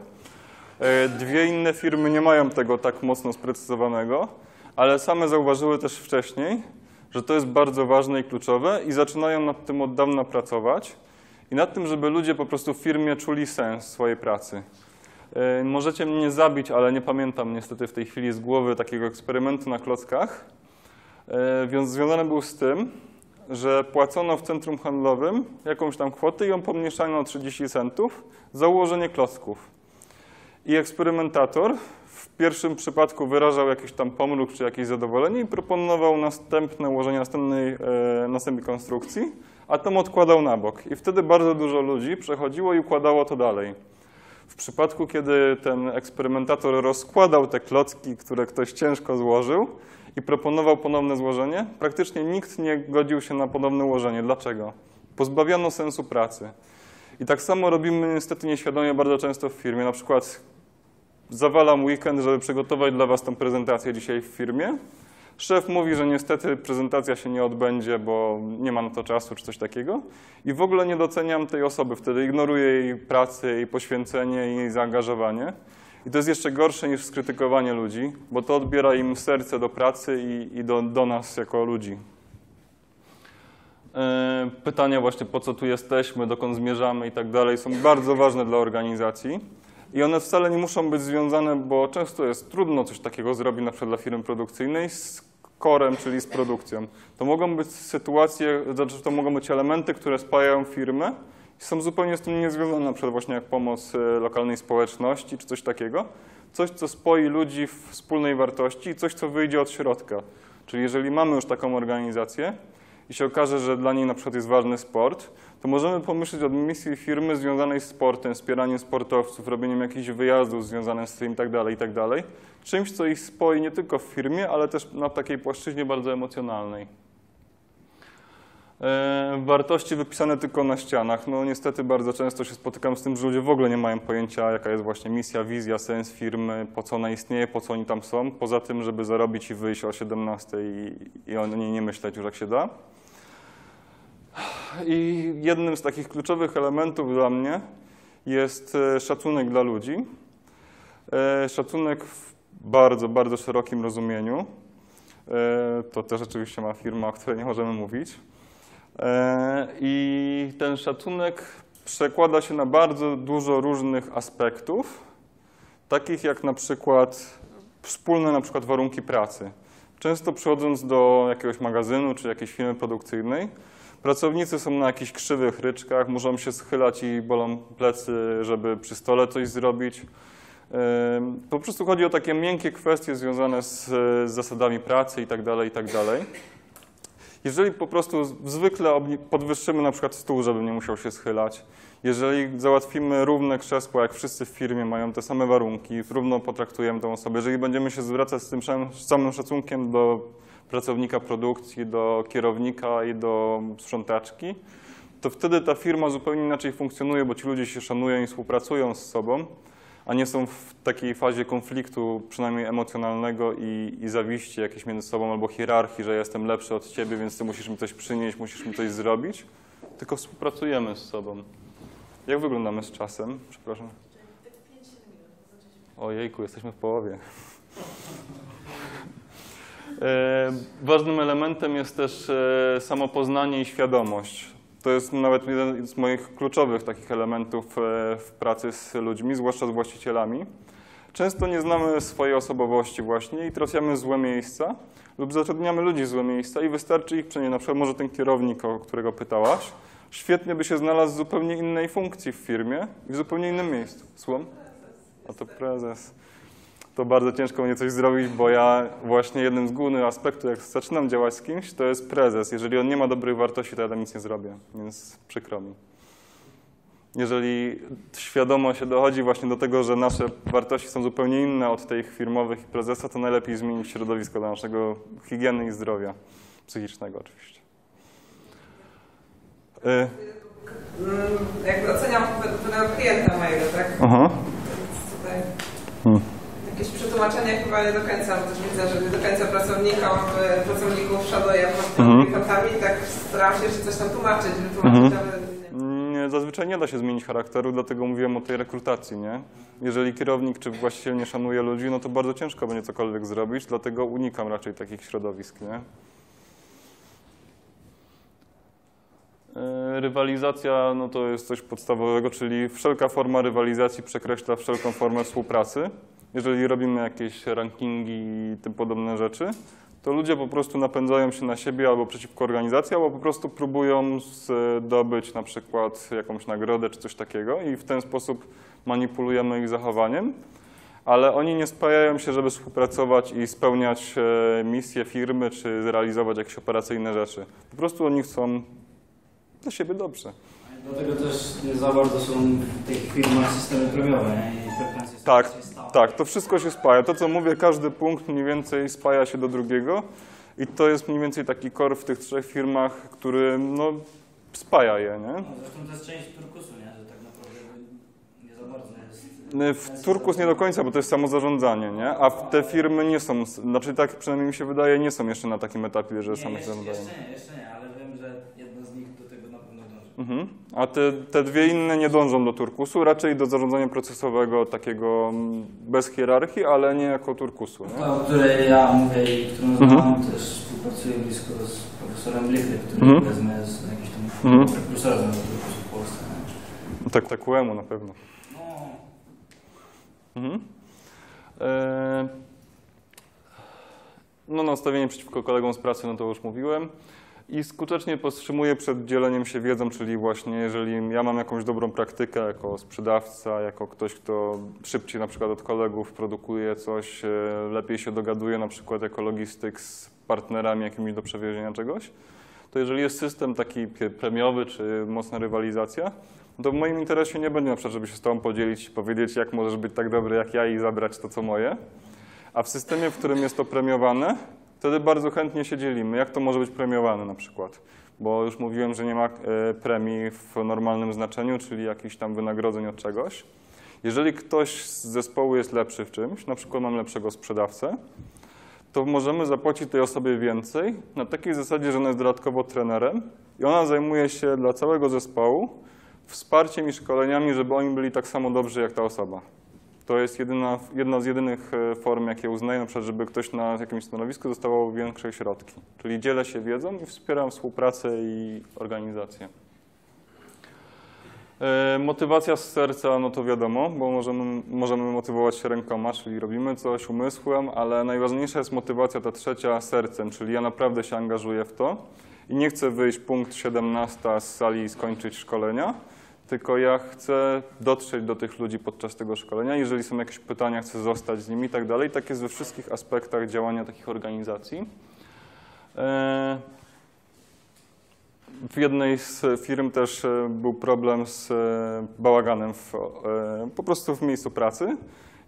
E, Dwie inne firmy nie mają tego tak mocno sprecyzowanego, ale same zauważyły też wcześniej, że to jest bardzo ważne i kluczowe i zaczynają nad tym od dawna pracować i nad tym, żeby ludzie po prostu w firmie czuli sens swojej pracy. E, Możecie mnie zabić, ale nie pamiętam niestety w tej chwili z głowy takiego eksperymentu na klockach. E, Więc związany był z tym, że płacono w centrum handlowym jakąś tam kwotę i ją pomniejszano o 30 centów za ułożenie klocków. I eksperymentator w pierwszym przypadku wyrażał jakiś tam pomruk czy jakieś zadowolenie i proponował następne ułożenie następnej, e, następnej konstrukcji, a tam odkładał na bok. I wtedy bardzo dużo ludzi przechodziło i układało to dalej. W przypadku, kiedy ten eksperymentator rozkładał te klocki, które ktoś ciężko złożył i proponował ponowne złożenie, praktycznie nikt nie godził się na ponowne ułożenie. Dlaczego? Pozbawiono sensu pracy. I tak samo robimy niestety nieświadomie bardzo często w firmie. Na przykład zawalam weekend, żeby przygotować dla Was tą prezentację dzisiaj w firmie. Szef mówi, że niestety prezentacja się nie odbędzie, bo nie ma na to czasu czy coś takiego. I w ogóle nie doceniam tej osoby, wtedy ignoruję jej pracę, jej poświęcenie i jej zaangażowanie. I to jest jeszcze gorsze niż skrytykowanie ludzi, bo to odbiera im serce do pracy i, i do, do nas jako ludzi. E, Pytania właśnie, po co tu jesteśmy, dokąd zmierzamy i tak dalej, są bardzo ważne dla organizacji. I one wcale nie muszą być związane, bo często jest trudno coś takiego zrobić, na przykład dla firmy produkcyjnej, z korem, czyli z produkcją. To mogą być sytuacje, znaczy to mogą być elementy, które spajają firmę i są zupełnie z tym niezwiązane, na przykład właśnie jak pomoc e, lokalnej społeczności czy coś takiego. Coś, co spoi ludzi w wspólnej wartości i coś, co wyjdzie od środka. Czyli jeżeli mamy już taką organizację i się okaże, że dla niej na przykład jest ważny sport, to możemy pomyśleć o misji firmy związanej z sportem, wspieraniem sportowców, robieniem jakichś wyjazdów związanych z tym itd., itd. Czymś, co ich spoi nie tylko w firmie, ale też na takiej płaszczyźnie bardzo emocjonalnej. E, Wartości wypisane tylko na ścianach. No niestety bardzo często się spotykam z tym, że ludzie w ogóle nie mają pojęcia, jaka jest właśnie misja, wizja, sens firmy, po co ona istnieje, po co oni tam są, poza tym, żeby zarobić i wyjść o 17 i, i o niej nie myśleć już jak się da. I jednym z takich kluczowych elementów dla mnie jest e, szacunek dla ludzi. E, Szacunek w bardzo, bardzo szerokim rozumieniu. To też oczywiście ma firma, o której nie możemy mówić. E, I ten szacunek przekłada się na bardzo dużo różnych aspektów, takich jak na przykład wspólne na przykład warunki pracy. Często przychodząc do jakiegoś magazynu czy jakiejś firmy produkcyjnej, pracownicy są na jakichś krzywych ryczkach, muszą się schylać i bolą plecy, żeby przy stole coś zrobić. Ym, Po prostu chodzi o takie miękkie kwestie związane z, zasadami pracy i tak dalej, i tak dalej. Jeżeli po prostu zwykle podwyższymy na przykład stół, żeby nie musiał się schylać, jeżeli załatwimy równe krzesła, jak wszyscy w firmie mają te same warunki, równo potraktujemy tą osobę, jeżeli będziemy się zwracać z tym samym szacunkiem do pracownika produkcji, do kierownika i do sprzątaczki, to wtedy ta firma zupełnie inaczej funkcjonuje, bo ci ludzie się szanują i współpracują z sobą, a nie są w takiej fazie konfliktu, przynajmniej emocjonalnego i, i zawiści jakiejś między sobą albo hierarchii, że jestem lepszy od ciebie, więc ty musisz mi coś przynieść, musisz mi coś zrobić, tylko współpracujemy z sobą. Jak wyglądamy z czasem? Przepraszam. Ojejku, jesteśmy w połowie. E, Ważnym elementem jest też e, samopoznanie i świadomość. To jest nawet jeden z moich kluczowych takich elementów e, w pracy z ludźmi, zwłaszcza z właścicielami. Często nie znamy swojej osobowości właśnie i trafiamy w złe miejsca lub zatrudniamy ludzi w złe miejsca i wystarczy ich przenieść. Na przykład może ten kierownik, o którego pytałaś, świetnie by się znalazł w zupełnie innej funkcji w firmie i w zupełnie innym miejscu. Słucham? A to prezes to bardzo ciężko mnie coś zrobić, bo ja właśnie jednym z głównych aspektów, jak zaczynam działać z kimś, to jest prezes. Jeżeli on nie ma dobrych wartości, to ja tam nic nie zrobię, więc przykro mi. Jeżeli świadomo się dochodzi właśnie do tego, że nasze wartości są zupełnie inne od tych firmowych i prezesa, to najlepiej zmienić środowisko dla naszego higieny i zdrowia psychicznego oczywiście. Y, Jakby oceniam według według klienta mojego, tak? aha. Więc tutaj Hmm. Jakieś przetłumaczenie chyba nie do końca, bo też widzę, że nie do końca pracownikom, e, pracowników szanuję pod Mhm. kątami, tak staram się jeszcze coś tam tłumaczyć, wytłumaczyć, Mhm. ale nie. Nie, zazwyczaj nie da się zmienić charakteru, dlatego mówiłem o tej rekrutacji, nie? Jeżeli kierownik czy właściciel nie szanuje ludzi, no to bardzo ciężko będzie cokolwiek zrobić, dlatego unikam raczej takich środowisk, nie? E, Rywalizacja, no to jest coś podstawowego, czyli wszelka forma rywalizacji przekreśla wszelką formę współpracy. Jeżeli robimy jakieś rankingi i tym podobne rzeczy, to ludzie po prostu napędzają się na siebie albo przeciwko organizacji, albo po prostu próbują zdobyć na przykład jakąś nagrodę czy coś takiego i w ten sposób manipulujemy ich zachowaniem. Ale oni nie spajają się, żeby współpracować i spełniać e, misje firmy czy realizować jakieś operacyjne rzeczy. Po prostu oni chcą dla siebie dobrze. Dlatego też nie za bardzo są w tych firmach systemy premiowe nie? i Tak. Tak, to wszystko się spaja. To, co mówię, każdy punkt mniej więcej spaja się do drugiego i to jest mniej więcej taki core w tych trzech firmach, który no, spaja je, nie? No, zresztą to jest część turkusu, nie? że tak naprawdę nie za bardzo jest... W Turkus nie do końca, bo to jest samozarządzanie, nie? A te firmy nie są, znaczy tak przynajmniej mi się wydaje, nie są jeszcze na takim etapie, że same zarządzają. jeszcze nie, jeszcze nie, ale wiem, że jedna z nich do tego na pewno dąży. Mhm. A te, te dwie inne nie dążą do turkusu, raczej do zarządzania procesowego takiego mm, bez hierarchii, ale nie jako turkusu, nie? Ta, o której ja mówię i którą Mhm. znam, też współpracuję blisko z profesorem Blichy, który Mhm. powiedzmy jest jakiś tam Mhm. prekursorem turkusu w Polsce. Nie? Tak, tak UEM-u na pewno. No, Mhm. E, No, nastawienie przeciwko kolegom z pracy, no to już mówiłem. I skutecznie powstrzymuję przed dzieleniem się wiedzą, czyli właśnie jeżeli ja mam jakąś dobrą praktykę jako sprzedawca, jako ktoś, kto szybciej na przykład od kolegów produkuje coś, e, lepiej się dogaduje na przykład jako logistyk z partnerami jakimiś do przewiezienia czegoś, to jeżeli jest system taki premiowy czy mocna rywalizacja, to w moim interesie nie będzie na przykład, żeby się z tobą podzielić i powiedzieć, jak możesz być tak dobry jak ja i zabrać to, co moje. A w systemie, w którym jest to premiowane, wtedy bardzo chętnie się dzielimy. Jak to może być premiowane na przykład? Bo już mówiłem, że nie ma e, premii w normalnym znaczeniu, czyli jakichś tam wynagrodzeń od czegoś. Jeżeli ktoś z zespołu jest lepszy w czymś, na przykład mam lepszego sprzedawcę, to możemy zapłacić tej osobie więcej na takiej zasadzie, że ona jest dodatkowo trenerem i ona zajmuje się dla całego zespołu wsparciem i szkoleniami, żeby oni byli tak samo dobrzy jak ta osoba. To jest jedyna, jedna z jedynych e, form, jakie uznaję, na przykład, żeby ktoś na jakimś stanowisku dostawał większe środki. Czyli dzielę się wiedzą i wspieram współpracę i organizację. E, Motywacja z serca, no to wiadomo, bo możemy, możemy motywować się rękoma, czyli robimy coś umysłem, ale najważniejsza jest motywacja ta trzecia sercem, czyli ja naprawdę się angażuję w to i nie chcę wyjść punkt 17 z sali i skończyć szkolenia, tylko ja chcę dotrzeć do tych ludzi podczas tego szkolenia. Jeżeli są jakieś pytania, chcę zostać z nimi i tak dalej. Tak jest we wszystkich aspektach działania takich organizacji. E, w jednej z firm też e, był problem z e, bałaganem w, po prostu w miejscu pracy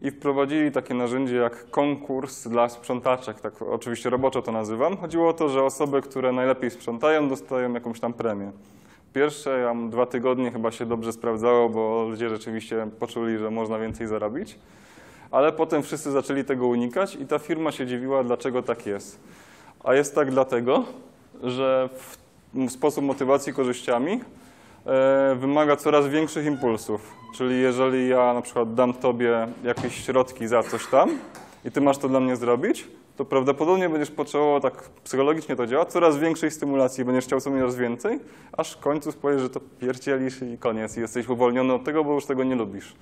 i wprowadzili takie narzędzie jak konkurs dla sprzątaczek, tak oczywiście roboczo to nazywam. Chodziło o to, że osoby, które najlepiej sprzątają, dostają jakąś tam premię. Pierwsze tam, dwa tygodnie chyba się dobrze sprawdzało, bo ludzie rzeczywiście poczuli, że można więcej zarobić, ale potem wszyscy zaczęli tego unikać i ta firma się dziwiła, dlaczego tak jest. A jest tak dlatego, że w w sposób motywacji korzyściami e, wymaga coraz większych impulsów. Czyli jeżeli ja na przykład dam Tobie jakieś środki za coś tam i Ty masz to dla mnie zrobić, to prawdopodobnie będziesz potrzebował, tak psychologicznie to działa, coraz większej stymulacji, będziesz chciał coraz więcej, aż w końcu powiesz, że to pierdzielisz i koniec. I jesteś uwolniony od tego, bo już tego nie lubisz.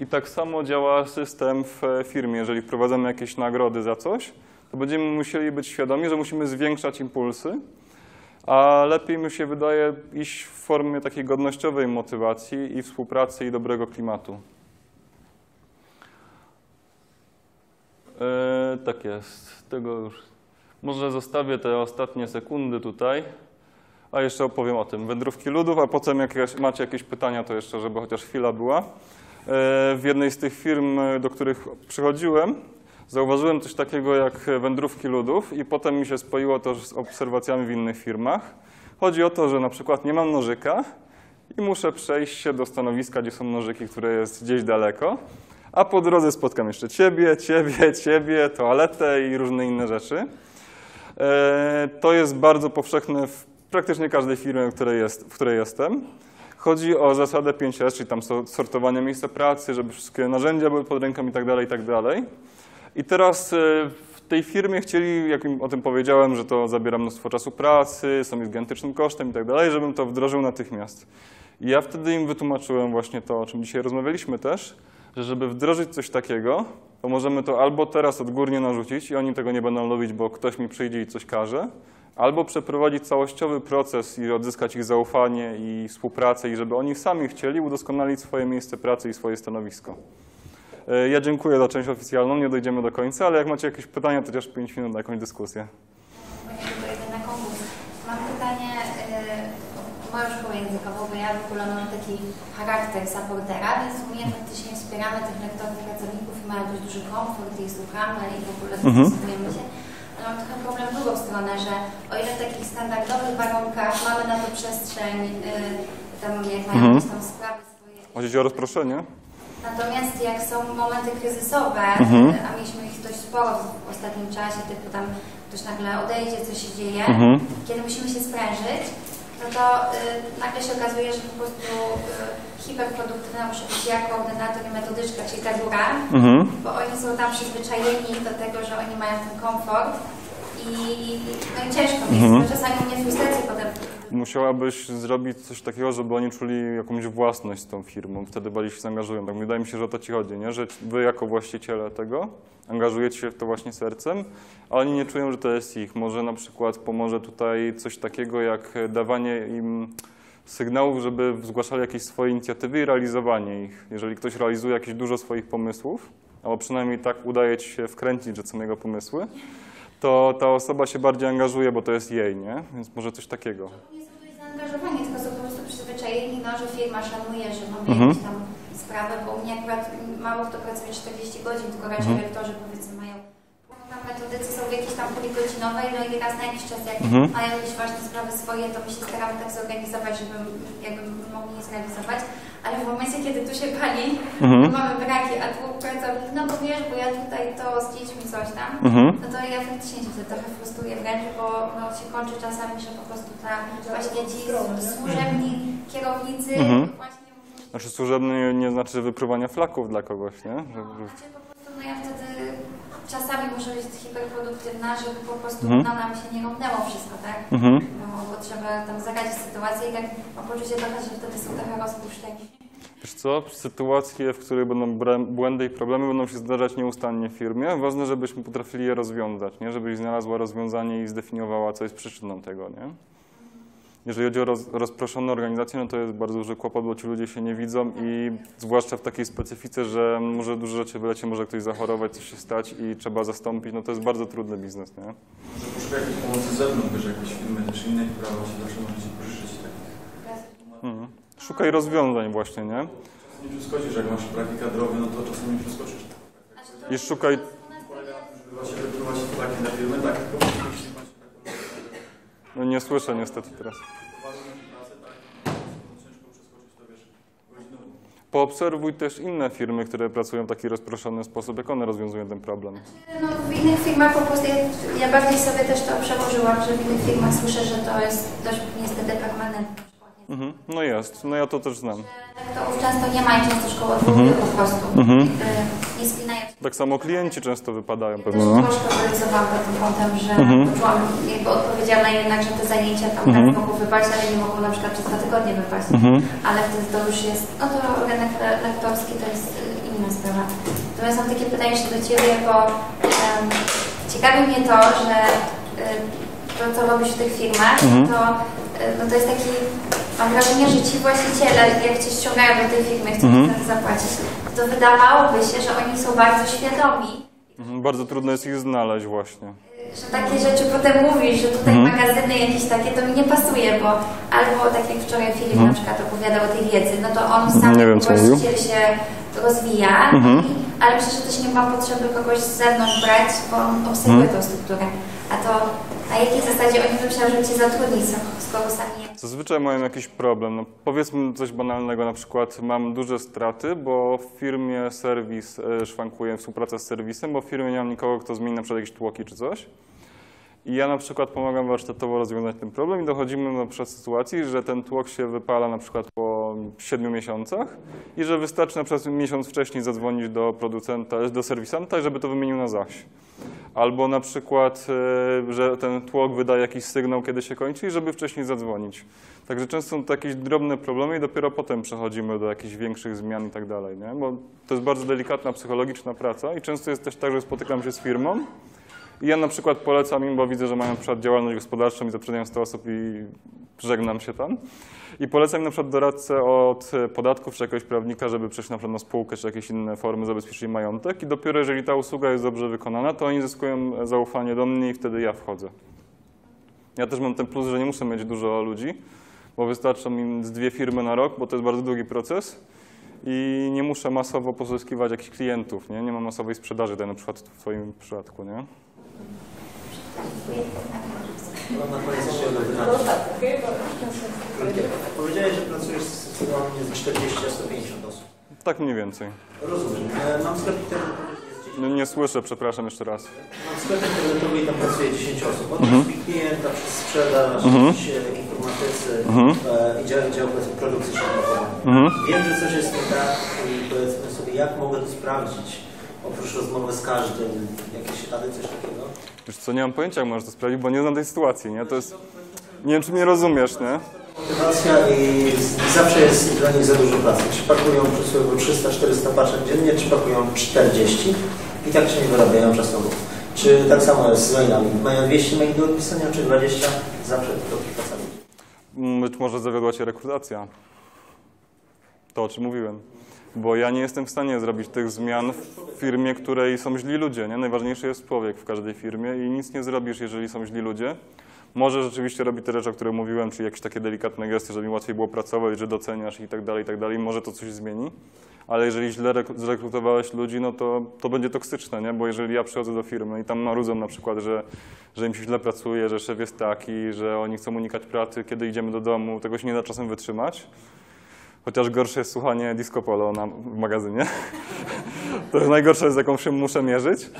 I tak samo działa system w firmie. Jeżeli wprowadzamy jakieś nagrody za coś, to będziemy musieli być świadomi, że musimy zwiększać impulsy, a lepiej mi się wydaje iść w formie takiej godnościowej motywacji i współpracy i dobrego klimatu. E, tak jest, tego już. Może zostawię te ostatnie sekundy tutaj, a jeszcze opowiem o tym. Wędrówki ludów, a potem jak macie jakieś pytania, to jeszcze, żeby chociaż chwila była. E, w jednej z tych firm, do których przychodziłem, Zauważyłem coś takiego jak wędrówki ludów i potem mi się spoiło to z obserwacjami w innych firmach. Chodzi o to, że na przykład nie mam nożyka i muszę przejść się do stanowiska, gdzie są nożyki, które jest gdzieś daleko, a po drodze spotkam jeszcze ciebie, ciebie, ciebie, toaletę i różne inne rzeczy. E, to jest bardzo powszechne w praktycznie każdej firmie, w której, jest, w której jestem. Chodzi o zasadę 5S, czyli tam sortowanie miejsca pracy, żeby wszystkie narzędzia były pod ręką i tak dalej, i tak dalej. I teraz e, w tej firmie chcieli, jak im o tym powiedziałem, że to zabiera mnóstwo czasu pracy, są gigantycznym kosztem i tak dalej, żebym to wdrożył natychmiast. I ja wtedy im wytłumaczyłem właśnie to, o czym dzisiaj rozmawialiśmy też, że żeby wdrożyć coś takiego, to możemy to albo teraz odgórnie narzucić i oni tego nie będą lubić, bo ktoś mi przyjdzie i coś każe, albo przeprowadzić całościowy proces i odzyskać ich zaufanie i współpracę i żeby oni sami chcieli udoskonalić swoje miejsce pracy i swoje stanowisko. E, Ja dziękuję za część oficjalną, nie dojdziemy do końca, ale jak macie jakieś pytania, to chociaż 5 minut na jakąś dyskusję. Mam pytanie yy, o moją szkołę językową, bo ja w ogóle mam taki charakter supportera, więc u mnie faktycznie wspieramy tych lektorów, pracowników i mają dość duży komfort i słuchamy i w ogóle Mhm. decydujemy się. Ale mam trochę problem w drugą stronę, że o ile w takich standardowych warunkach mamy na to przestrzeń, yy, tam jak mają Mhm. tam sprawy swoje. Chodzi o rozproszenie? Natomiast jak są momenty kryzysowe, Mhm. a mieliśmy ich dość sporo w ostatnim czasie, typu tam ktoś nagle odejdzie, coś się dzieje, Mhm. kiedy musimy się sprężyć, no to y, nagle się okazuje, że po prostu y, hiperproduktywna muszę być ja, koordynator i metodyczka, czyli ta góra, Mhm. bo oni są tam przyzwyczajeni do tego, że oni mają ten komfort i, no i ciężko jest, Mhm. czasami mnie frustrację potem Musiałabyś zrobić coś takiego, żeby oni czuli jakąś własność z tą firmą, wtedy bardziej się zaangażują. Tak wydaje mi się, że o to ci chodzi, nie? że wy jako właściciele tego angażujecie się w to właśnie sercem, a oni nie czują, że to jest ich. Może na przykład pomoże tutaj coś takiego jak dawanie im sygnałów, żeby zgłaszali jakieś swoje inicjatywy i realizowanie ich. Jeżeli ktoś realizuje jakieś dużo swoich pomysłów, albo przynajmniej tak udaje ci się wkręcić, że są jego pomysły, to ta osoba się bardziej angażuje, bo to jest jej, nie? Więc może coś takiego. Nie są tutaj zaangażowani, tylko są po prostu przyzwyczajeni, no, że firma szanuje, że mamy Mhm. jakieś tam sprawę, bo u mnie akurat mało kto pracuje 40 godzin, tylko raczej Mhm. lektorzy powiedzmy mają tam metodycy są w jakiejś tam puli godzinowej, no i raz na jakiś czas jak Mhm. mają jakieś ważne sprawy swoje, to my się staramy tak zorganizować, żeby jakby mogli je zrealizować, ale w momencie, kiedy tu się pali, Mhm. mamy braki, a dwóch pracowników, no bo wiesz, bo ja tutaj to z dziećmi coś tam, Mhm. no to ja faktycznie się trochę frustruję wręcz, bo no, się kończy czasami, że po prostu ta właśnie ci służebni kierownicy Mhm. właśnie Znaczy służebny nie, nie znaczy wypruwania flaków dla kogoś, nie? Że, No, że, znaczy po prostu, no ja wtedy czasami muszę być hiperproduktywna, żeby po prostu Mhm. no, nam się nie rąbnęło wszystko, tak? mhm. No, bo trzeba tam zagadzić sytuację i jak mam poczucie trochę, że wtedy są trochę rozpuszczeni. Wiesz co, sytuacje, w których będą błędy i problemy będą się zdarzać nieustannie w firmie. Ważne, żebyśmy potrafili je rozwiązać, nie? Żebyś znalazła rozwiązanie i zdefiniowała, co jest przyczyną tego, nie? Jeżeli chodzi o roz, rozproszone organizacje, no to jest bardzo duży kłopot, bo ci ludzie się nie widzą i zwłaszcza w takiej specyfice, że może dużo rzeczy wylecie, może ktoś zachorować, coś się stać i trzeba zastąpić, no to jest bardzo trudny biznes, nie? Może poszukać jakiejś pomocy z zewnątrz, wiesz, jakieś firmy też inne, która się zawsze możecie pożyczyć takich. Mhm. Szukaj rozwiązań właśnie, nie? Czasem nie przeskoczysz, jak masz braki kadrowe, no to czasem nie przeskoczysz. I szukaj- Polega na tym, żeby właśnie dla firmy, tak, tylko musisz mieć taką No nie słyszę niestety teraz. Poobserwuj też inne firmy, które pracują w taki rozproszony sposób, jak one rozwiązują ten problem. No, w innych firmach po prostu, ja, ja bardziej sobie też to przełożyłam, że w innych firmach słyszę, że to jest dość niestety permanentne. Mhm. No jest, no ja to też znam. To już często nie ma i często szkoła odwołuje po prostu. Mhm. Jakby Nie spinają. Tak samo klienci często wypadają pewnie, no. troszkę pracowałam pod tym kątem, że Mhm. poczułam, jakby odpowiedzialna jednak, że te zajęcia tam Mhm. raz mogą wypaść, ale nie mogą na przykład przez dwa tygodnie wypaść. Mhm. Ale wtedy to już jest, no to le- lektorski to jest y, inna sprawa. Natomiast mam takie pytanie jeszcze do Ciebie, bo em, ciekawi mnie to, że y, to, co robisz w tych firmach, Mhm. to, no to jest taki, mam wrażenie, że ci właściciele, jak Cię ściągają do tej firmy, chcą Mhm. Zapłacić, to wydawałoby się, że oni są bardzo świadomi, Mhm. Bardzo trudno jest ich znaleźć właśnie. że takie rzeczy potem mówisz, że tutaj Mhm. magazyny jakieś takie, to mi nie pasuje, bo albo tak jak wczoraj Filip Mhm. na przykład opowiadał o tej wiedzy, no to on sam Nie wiem, właściciel się rozwija, Mhm. i, ale myślę, że też nie ma potrzeby kogoś z zewnątrz brać, bo on obserwuje Mhm. tą strukturę. A to na jakiej zasadzie oni by myśleli, że cię zatrudni, skoro sami Zazwyczaj mają jakiś problem. No, powiedzmy coś banalnego, na przykład mam duże straty, bo w firmie serwis e, szwankuje, współpraca z serwisem, bo w firmie nie mam nikogo, kto zmieni na przykład jakieś tłoki czy coś. I ja na przykład pomagam warsztatowo rozwiązać ten problem i dochodzimy przykład sytuacji, że ten tłok się wypala na przykład po 7 miesiącach i że wystarczy na przykład miesiąc wcześniej zadzwonić do producenta, do serwisanta, żeby to wymienił na zaś. Albo na przykład, e, że ten tłok wydaje jakiś sygnał, kiedy się kończy żeby wcześniej zadzwonić. Także często są to jakieś drobne problemy i dopiero potem przechodzimy do jakichś większych zmian i tak dalej, nie? Bo to jest bardzo delikatna, psychologiczna praca i często jest też tak, że spotykam się z firmą i ja na przykład polecam im, bo widzę, że mają na przykład działalność gospodarczą i zatrudniają 100 osób i żegnam się tam. I polecam im na przykład doradcę od podatków czy jakiegoś prawnika, żeby przejść na przykład na spółkę czy jakieś inne formy zabezpieczenia majątek i dopiero jeżeli ta usługa jest dobrze wykonana, to oni zyskują zaufanie do mnie i wtedy ja wchodzę. Ja też mam ten plus, że nie muszę mieć dużo ludzi, bo wystarczą mi z dwie firmy na rok, bo to jest bardzo długi proces i nie muszę masowo pozyskiwać jakichś klientów, nie? Nie mam masowej sprzedaży, tak na przykład w Twoim przypadku, nie? Powiedziałeś, że pracujesz z firmami z 40 a 150 osób. Tak mniej więcej. Rozumiem. E, Mam sklep internetowy, 10 No, nie słyszę, przepraszam jeszcze raz. Mam sklep internetowy i tam pracuje 10 osób. Od Mhm. klienta przez sprzedaż, Mhm. informatycy Mhm. e, i dział, dział produkcji. Mhm. Wiem, że coś jest nie tak i powiedzmy sobie, jak mogę to sprawdzić? Oprócz rozmowy z każdym, jakieś rady, coś takiego? Wiesz co, nie mam pojęcia, jak możesz to sprawdzić, bo nie znam tej sytuacji, nie? To jest... Nie wiem, czy mnie rozumiesz, nie? Motywacja i, i zawsze jest dla nich za dużo pracy. Czy pakują przysłowiowo 300-400 paczek dziennie, czy pakują 40 i tak się nie wyrabiają czasowo. Czy tak samo jest z mailami. Mają 200 maili do odpisania, czy 20? Zawsze to kilka Być może zawiodła Cię rekrutacja. To, o czym mówiłem. Bo ja nie jestem w stanie zrobić tych zmian w firmie, której są źli ludzie. Nie? Najważniejszy jest człowiek w każdej firmie i nic nie zrobisz, jeżeli są źli ludzie. Może rzeczywiście robi te rzeczy, o których mówiłem, czyli jakieś takie delikatne gesty, żeby mi łatwiej było pracować, że doceniasz i tak dalej, i tak dalej. Może to coś zmieni. Ale jeżeli źle rek- zrekrutowałeś ludzi, no to, to będzie toksyczne, nie? Bo jeżeli ja przychodzę do firmy i tam marudzą na przykład, że, że im się źle pracuje, że szef jest taki, że oni chcą unikać pracy, kiedy idziemy do domu, tego się nie da czasem wytrzymać. Chociaż gorsze jest słuchanie disco polo na, w magazynie. to jest najgorsze, z jaką się muszę mierzyć,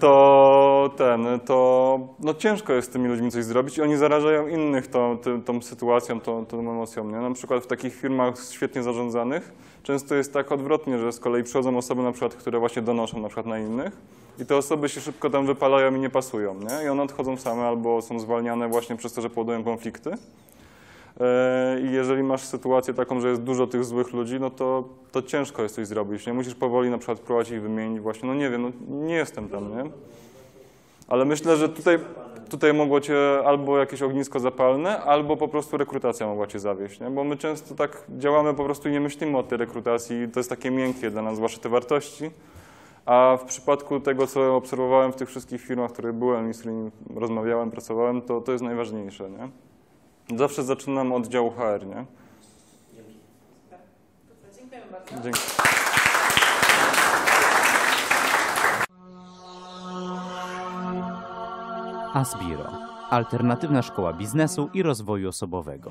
to ten, to no ciężko jest z tymi ludźmi coś zrobić i oni zarażają innych tą, tą, tą sytuacją, tą, tą emocją. Nie? Na przykład w takich firmach świetnie zarządzanych często jest tak odwrotnie, że z kolei przychodzą osoby na przykład, które właśnie donoszą na przykład na innych i te osoby się szybko tam wypalają i nie pasują, nie? I one odchodzą same albo są zwalniane właśnie przez to, że powodują konflikty. E, I jeżeli masz sytuację taką, że jest dużo tych złych ludzi, no to, to ciężko jest coś zrobić. Nie musisz powoli na przykład próbować ich wymienić właśnie. No nie wiem, no nie jestem tam, nie? Ale myślę, że tutaj, tutaj mogło cię albo jakieś ognisko zapalne, albo po prostu rekrutacja mogła cię zawieść, nie? Bo my często tak działamy po prostu i nie myślimy o tej rekrutacji. To jest takie miękkie dla nas, zwłaszcza te wartości. A w przypadku tego, co obserwowałem w tych wszystkich firmach, w których byłem i z którymi rozmawiałem, pracowałem, to, to jest najważniejsze, nie? Zawsze zaczynam od działu HR, nie? Dziękujemy bardzo. Dzięki. Asbiro. Alternatywna szkoła biznesu i rozwoju osobowego.